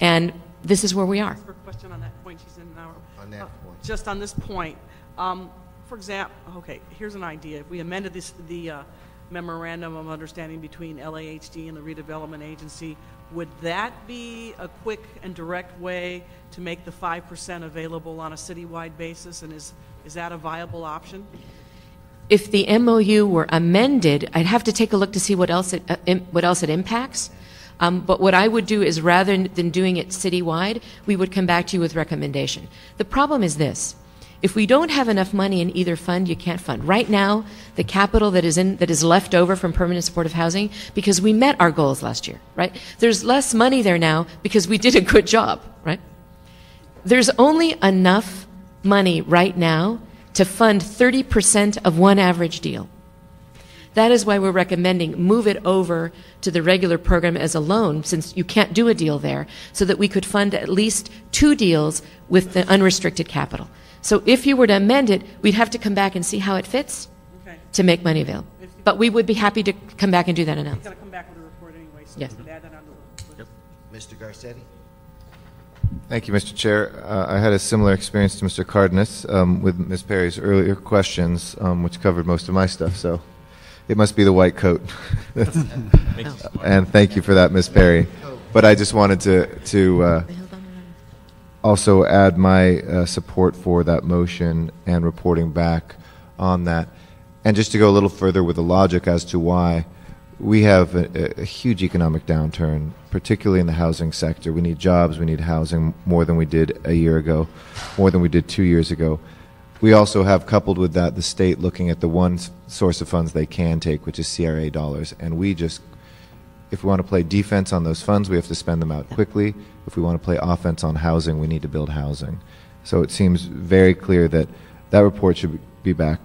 and this is where we are. Question on that point, she's in now. On that Uh, point. Just on this point, um, for example, okay, here's an idea. If we amended this, the uh, memorandum of understanding between LAHD and the redevelopment agency, would that be a quick and direct way to make the 5% available on a citywide basis? And is, is that a viable option? If the MOU were amended, I'd have to take a look to see what else it, uh, im- what else it impacts. Um, but what I would do is rather than doing it citywide, we would come back to you with recommendation. The problem is this. If we don't have enough money in either fund, you can't fund. Right now, the capital that is in that is left over from permanent supportive housing because we met our goals last year, right? There's less money there now because we did a good job, right? There's only enough money right now to fund 30% of one average deal. That is why we're recommending move it over to the regular program as a loan, since you can't do a deal there, so that we could fund at least two deals with the unrestricted capital. So if you were to amend it, we'd have to come back and see how it fits Okay. to make money available. But we would be happy to come back and do that You're analysis. going to come back with a report anyway, so Yes. we could add that onto the list. Mr. Garcetti? Thank you, Mr. Chair. Uh, I had a similar experience to Mr. Cardenas um, with Ms. Perry's earlier questions, um, which covered most of my stuff. So it must be the white coat. and thank you for that, Ms. Perry. But I just wanted to to uh, also add my uh, support for that motion and reporting back on that. And just to go a little further with the logic as to why we have a, a huge economic downturn, particularly in the housing sector. We need jobs, we need housing more than we did a year ago, more than we did two years ago. We also have, coupled with that, the state looking at the one source of funds they can take, which is CRA dollars. And we just, if we want to play defense on those funds, we have to spend them out quickly. If we want to play offense on housing, we need to build housing. So it seems very clear that that report should be back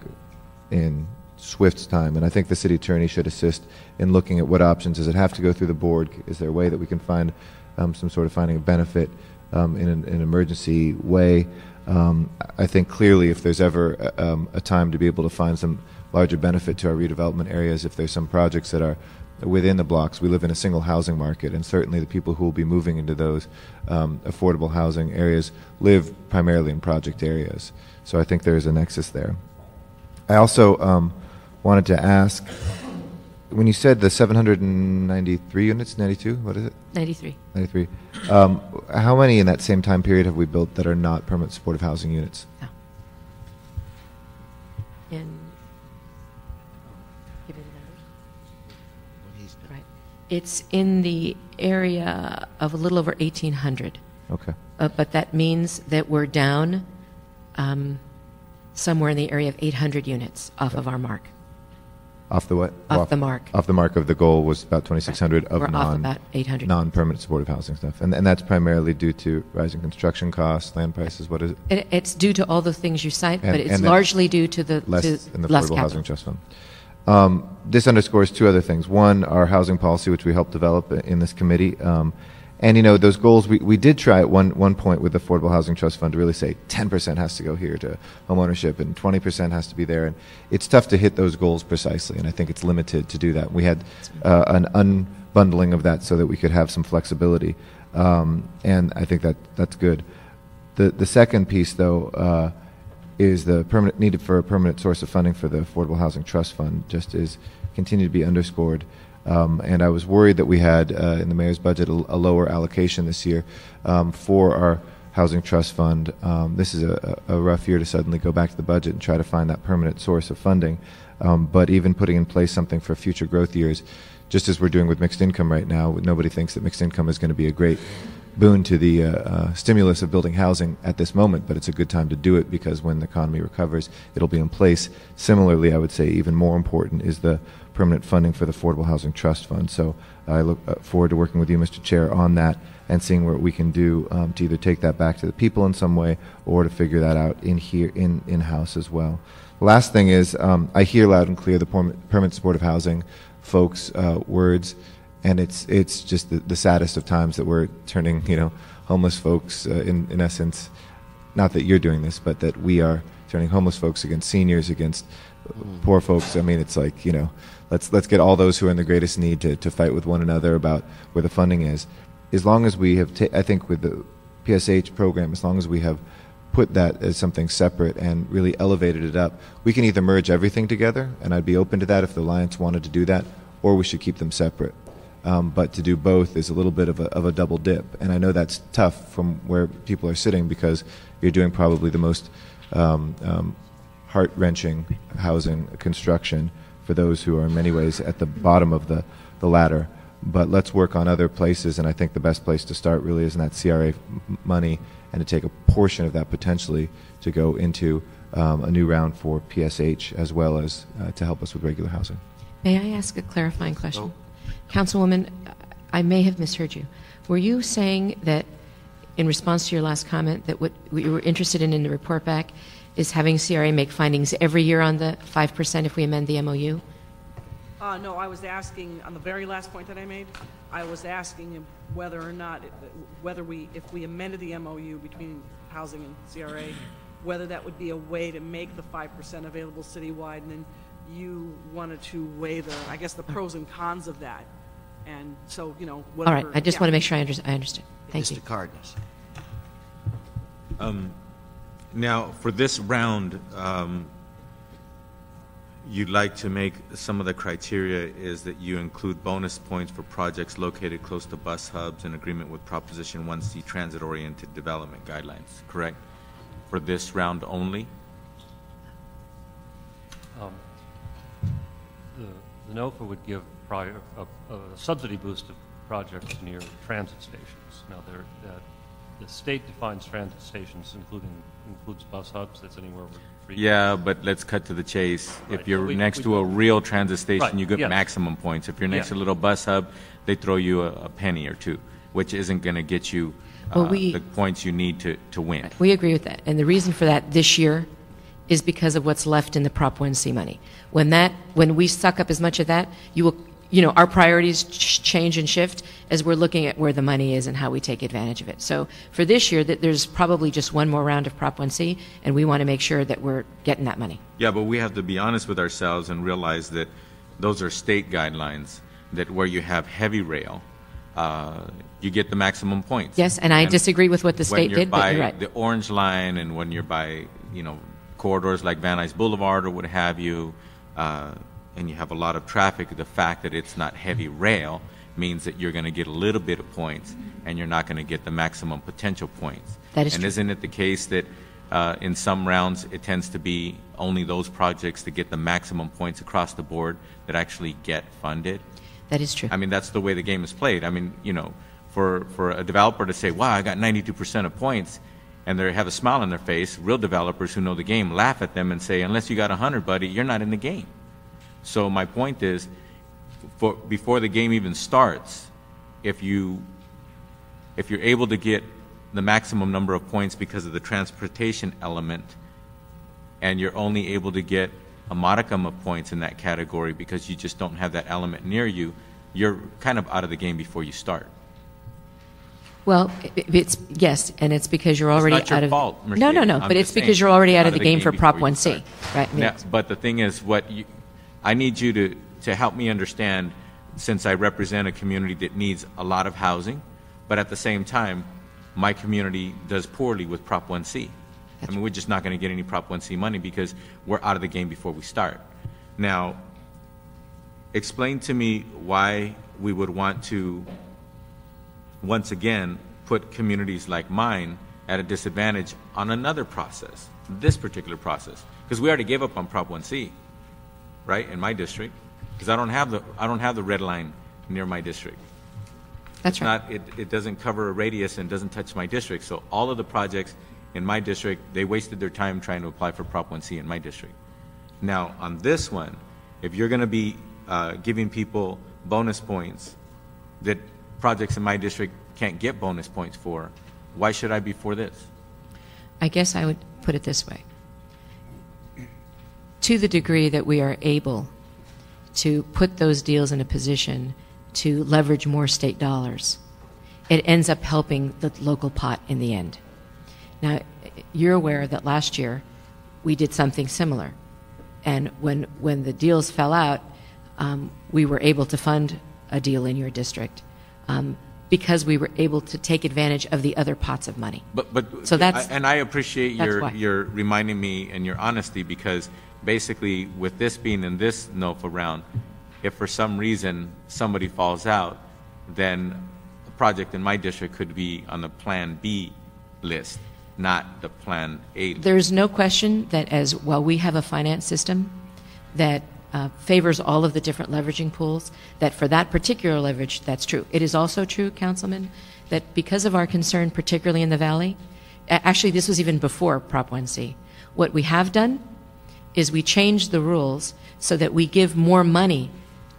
in Swift's time. And I think the city attorney should assist in looking at what options. Does it have to go through the board? Is there a way that we can find um, some sort of finding a benefit um, in an, an emergency way? Um, I think clearly if there's ever um, a time to be able to find some larger benefit to our redevelopment areas, if there's some projects that are within the blocks, we live in a single housing market, and certainly the people who will be moving into those um, affordable housing areas live primarily in project areas. So I think there is a nexus there. I also um, wanted to ask when you said the 793 units, 92, what is it? 93. 93. Um, how many in that same time period have we built that are not permanent supportive housing units? And give me the numbers. Right. It's in the area of a little over 1,800. Okay. Uh, but that means that we're down um, somewhere in the area of 800 units off of our mark. Off the what? Off the mark. Off the mark of the goal was about 2,600 of We're off non about 800. non-permanent supportive housing stuff, and and that's primarily due to rising construction costs, land prices. What is it? It, it's due to all the things you cite, but it's largely due to the less to in the less Affordable capital. Housing Trust Fund. Um, this underscores two other things. One, our housing policy, which we helped develop in this committee, um, And you know those goals. We, we did try at one one point with the Affordable Housing Trust Fund to really say 10% has to go here to homeownership and 20% has to be there. And it's tough to hit those goals precisely. And I think it's limited to do that. We had uh, an unbundling of that so that we could have some flexibility. Um, and I think that that's good. The the second piece though. Uh, is the permanent needed for a permanent source of funding for the Affordable Housing Trust Fund just is continue to be underscored. Um, and I was worried that we had uh, in the mayor's budget a, a lower allocation this year um, for our housing trust fund. Um, this is a, a, rough year to suddenly go back to the budget and try to find that permanent source of funding. Um, but even putting in place something for future growth years, just as we're doing with mixed income right now, nobody thinks that mixed income is going to be a great boon to the uh, uh, stimulus of building housing at this moment, but it's a good time to do it because when the economy recovers, it'll be in place. Similarly, I would say even more important is the permanent funding for the Affordable Housing Trust Fund. So I look uh, forward to working with you, Mr. Chair, on that and seeing what we can do um, to either take that back to the people in some way or to figure that out in here in in house as well. Last thing is, um, I hear loud and clear the permanent supportive housing folks' uh, words and it's it's just the, the, saddest of times that we're turning you know homeless folks uh, in in essence. Not that you're doing this but that we are turning homeless folks against seniors against poor folks. I mean it's like you know let's let's get all those who are in the greatest need to, to fight with one another about where the funding is. As long as we have ta- i think with the psh program as long as we have put that as something separate and really elevated it up we can either merge everything together and i'd be open to that if the alliance wanted to do that or we should keep them separate um, but to do both is a little bit of a, of a double dip. And I know that's tough from where people are sitting because you're doing probably the most um, um, heart wrenching housing construction for those who are in many ways at the bottom of the, the ladder. But let's work on other places, and I think the best place to start really is in that CRA money and to take a portion of that potentially to go into um, a new round for PSH as well as uh, to help us with regular housing. May I ask a clarifying question? Oh. Councilwoman, I may have misheard you. Were you saying that, in response to your last comment, that what we were interested in in the report back is having CRA make findings every year on the 5% if we amend the MOU? Uh, no, I was asking on the very last point that I made. I was asking whether or not, whether we, if we amended the MOU between housing and CRA, whether that would be a way to make the 5% available citywide, and then you wanted to weigh the, I guess, the pros and cons of that. And so, you know, whatever. All right, I just yeah. want to make sure I, under, I understand. Thank Mr. you. Mr. Cardenas. Um, now, for this round, um, you'd like to make some of the criteria is that you include bonus points for projects located close to bus hubs in agreement with Proposition 1C transit-oriented development guidelines, correct? For this round only? Um, the, the NOFA would give prior, a, a, subsidy boost of projects near transit stations. Now, the state defines transit stations, including includes bus hubs. That's anywhere where. Yeah, but let's cut to the chase. Right. If you're we, next we to a real transit station, right. you get yes. maximum points. If you're next yeah. to a little bus hub, they throw you a, a penny or two, which isn't going to get you uh, well, we, the points you need to, to win. We agree with that. And the reason for that this year is because of what's left in the Prop 1C money. When that, when we suck up as much of that, you will, you know, our priorities ch- change and shift as we're looking at where the money is and how we take advantage of it. So for this year, that there's probably just one more round of Prop 1C, and we want to make sure that we're getting that money. Yeah, but we have to be honest with ourselves and realize that those are state guidelines. That where you have heavy rail, uh, you get the maximum points. Yes, and I and disagree with what the state did, but you're right. The orange line, and when you're by, you know, corridors like Van Nuys Boulevard or what have you, uh, and you have a lot of traffic, the fact that it's not heavy rail means that you're going to get a little bit of points and you're not going to get the maximum potential points. That is and true. isn't it the case that uh, in some rounds it tends to be only those projects that get the maximum points across the board that actually get funded? That is true. I mean, that's the way the game is played. I mean, you know, for, for a developer to say, wow, I got 92% of points, and they have a smile on their face, real developers who know the game laugh at them and say, unless you got 100, buddy, you're not in the game. So my point is, for, before the game even starts, if you if you're able to get the maximum number of points because of the transportation element, and you're only able to get a modicum of points in that category because you just don't have that element near you, you're kind of out of the game before you start. Well, it's, yes, and it's because you're already not your out of. fault, No, no, no, I'm but it's because saying, you're already out of the game for Prop 1C, right? I mean, Now, but the thing is, what you, I need you to, to help me understand, since I represent a community that needs a lot of housing, but at the same time, my community does poorly with Prop 1C. I mean, we're just not going to get any Prop 1C money because we're out of the game before we start. Now, explain to me why we would want to, once again, put communities like mine at a disadvantage on another process, this particular process, because we already gave up on Prop 1C, right, in my district, because I don't have the, I don't have the red line near my district. That's It's not, it, it doesn't cover a radius and doesn't touch my district, so all of the projects in my district, they wasted their time trying to apply for Prop 1C in my district. Now, on this one, if you're going to be uh, giving people bonus points that projects in my district can't get bonus points for, why should I be for this? I guess I would put it this way. To the degree that we are able to put those deals in a position to leverage more state dollars, it ends up helping the local pot in the end. Now, you're aware that last year we did something similar. And when, when the deals fell out, um, we were able to fund a deal in your district um, because we were able to take advantage of the other pots of money. But, but, So that's- I- and I appreciate your, why. your reminding me and your honesty, because basically, with this being in this NOFA round, if for some reason somebody falls out, then a project in my district could be on the Plan B list, not the Plan A. list. There's no question that as while we have a finance system that uh, favors all of the different leveraging pools, that for that particular leverage, that's true. It is also true, Councilman, that because of our concern, particularly in the Valley, actually, this was even before Prop 1C. What we have done is we change the rules so that we give more money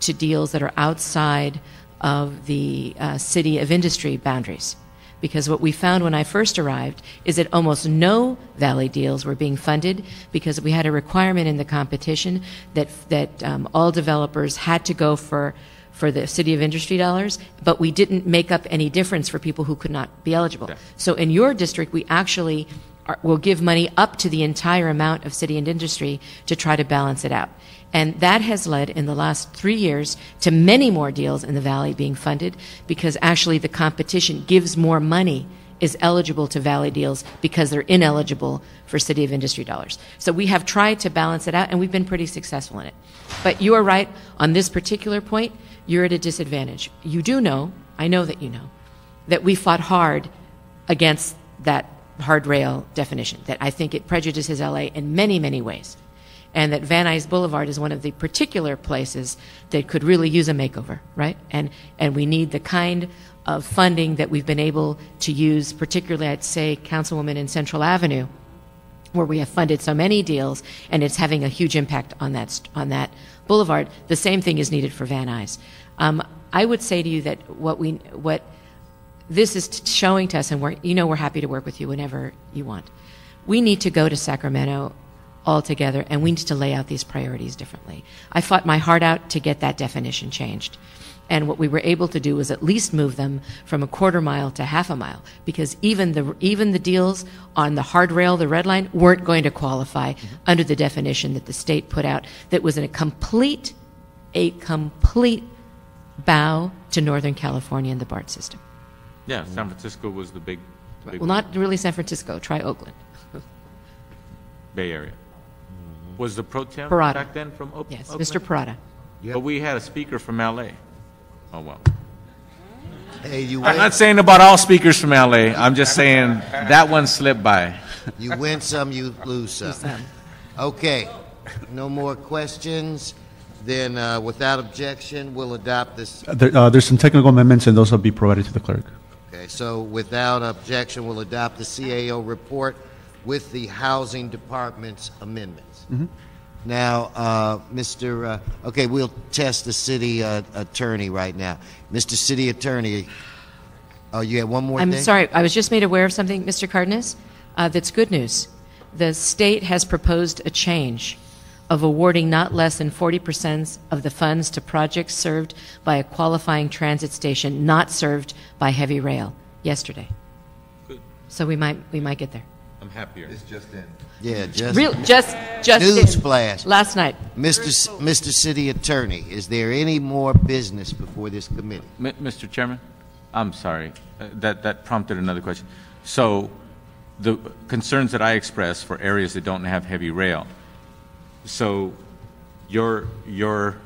to deals that are outside of the uh, city of industry boundaries. Because what we found when I first arrived is that almost no valley deals were being funded because we had a requirement in the competition that that um, all developers had to go for for the city of industry dollars, but we didn't make up any difference for people who could not be eligible. So in your district, we actually are, will give money up to the entire amount of city and industry to try to balance it out. And that has led in the last three years to many more deals in the Valley being funded because actually the competition gives more money is eligible to Valley deals because they're ineligible for City of Industry dollars. So we have tried to balance it out and we've been pretty successful in it. But you are right on this particular point, you're at a disadvantage. You do know, I know that you know, that we fought hard against that hard rail definition, that I think it prejudices LA in many, many ways. And that Van Nuys Boulevard is one of the particular places that could really use a makeover, right? And, and we need the kind of funding that we've been able to use, particularly, I'd say, Councilwoman in Central Avenue, where we have funded so many deals, and it's having a huge impact on that, on that boulevard. The same thing is needed for Van Nuys. Um, I would say to you that what we, what this is t- showing to us, and we're, you know we're happy to work with you whenever you want. We need to go to Sacramento all together, and we need to lay out these priorities differently. I fought my heart out to get that definition changed. And what we were able to do was at least move them from a quarter mile to half a mile, because even the even the deals on the hard rail, the red line, weren't going to qualify mm-hmm. under the definition that the state put out. That was in a complete, a complete bow to Northern California and the BART system. Yeah, San Francisco was the big, big Well, not really San Francisco. Try Oakland. Bay Area. Was the pro tem Perata. back then from Oak- Yes, Oakland? Mr. Perata. But we had a speaker from LA. Oh, well. Hey, you I'm win, not saying about all speakers from LA. I'm just saying that one slipped by. you win some, you lose some. Okay, no more questions. Then, uh, without objection, we'll adopt this. There, uh, there's some technical amendments, and those will be provided to the clerk. Okay, so without objection, we'll adopt the CAO report with the Housing Department's amendments. Mhm. Now, uh, Mr., uh, okay, we'll test the city uh, attorney right now. Mr. City Attorney, oh, you had one more I'm thing? sorry, I was just made aware of something, Mr. Cardenas, uh, that's good news. The state has proposed a change of awarding not less than 40% of the funds to projects served by a qualifying transit station not served by heavy rail. yesterday. Good. So we might, we might get there. I'm happier. It's just in. Yeah, just Real, just, just in. news flash. Last night. Mr. S- Mr. City Attorney, is there any more business before this committee? M- Mr. Chairman, I'm sorry. Uh, That, that prompted another question. So the concerns that I express for areas that don't have heavy rail, so your, your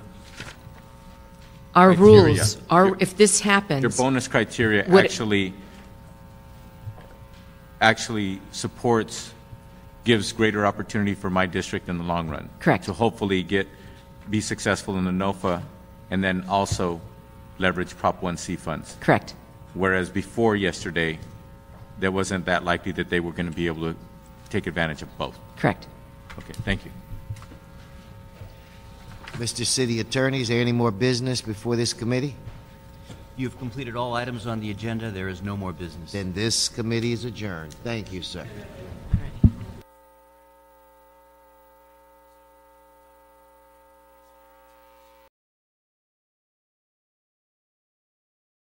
Our criteria- rules, our, your- if this happens. Your bonus criteria Would it- actually, actually supports, gives greater opportunity for my district in the long run. Correct. To hopefully get, be successful in the NOFA, and then also leverage Prop 1C funds. Correct. Whereas before yesterday, there wasn't that likely that they were going to be able to take advantage of both. Correct. Okay, thank you. Mr. City Attorney, is there any more business before this committee? You've completed all items on the agenda. There is no more business. Then this committee is adjourned. Thank you, sir.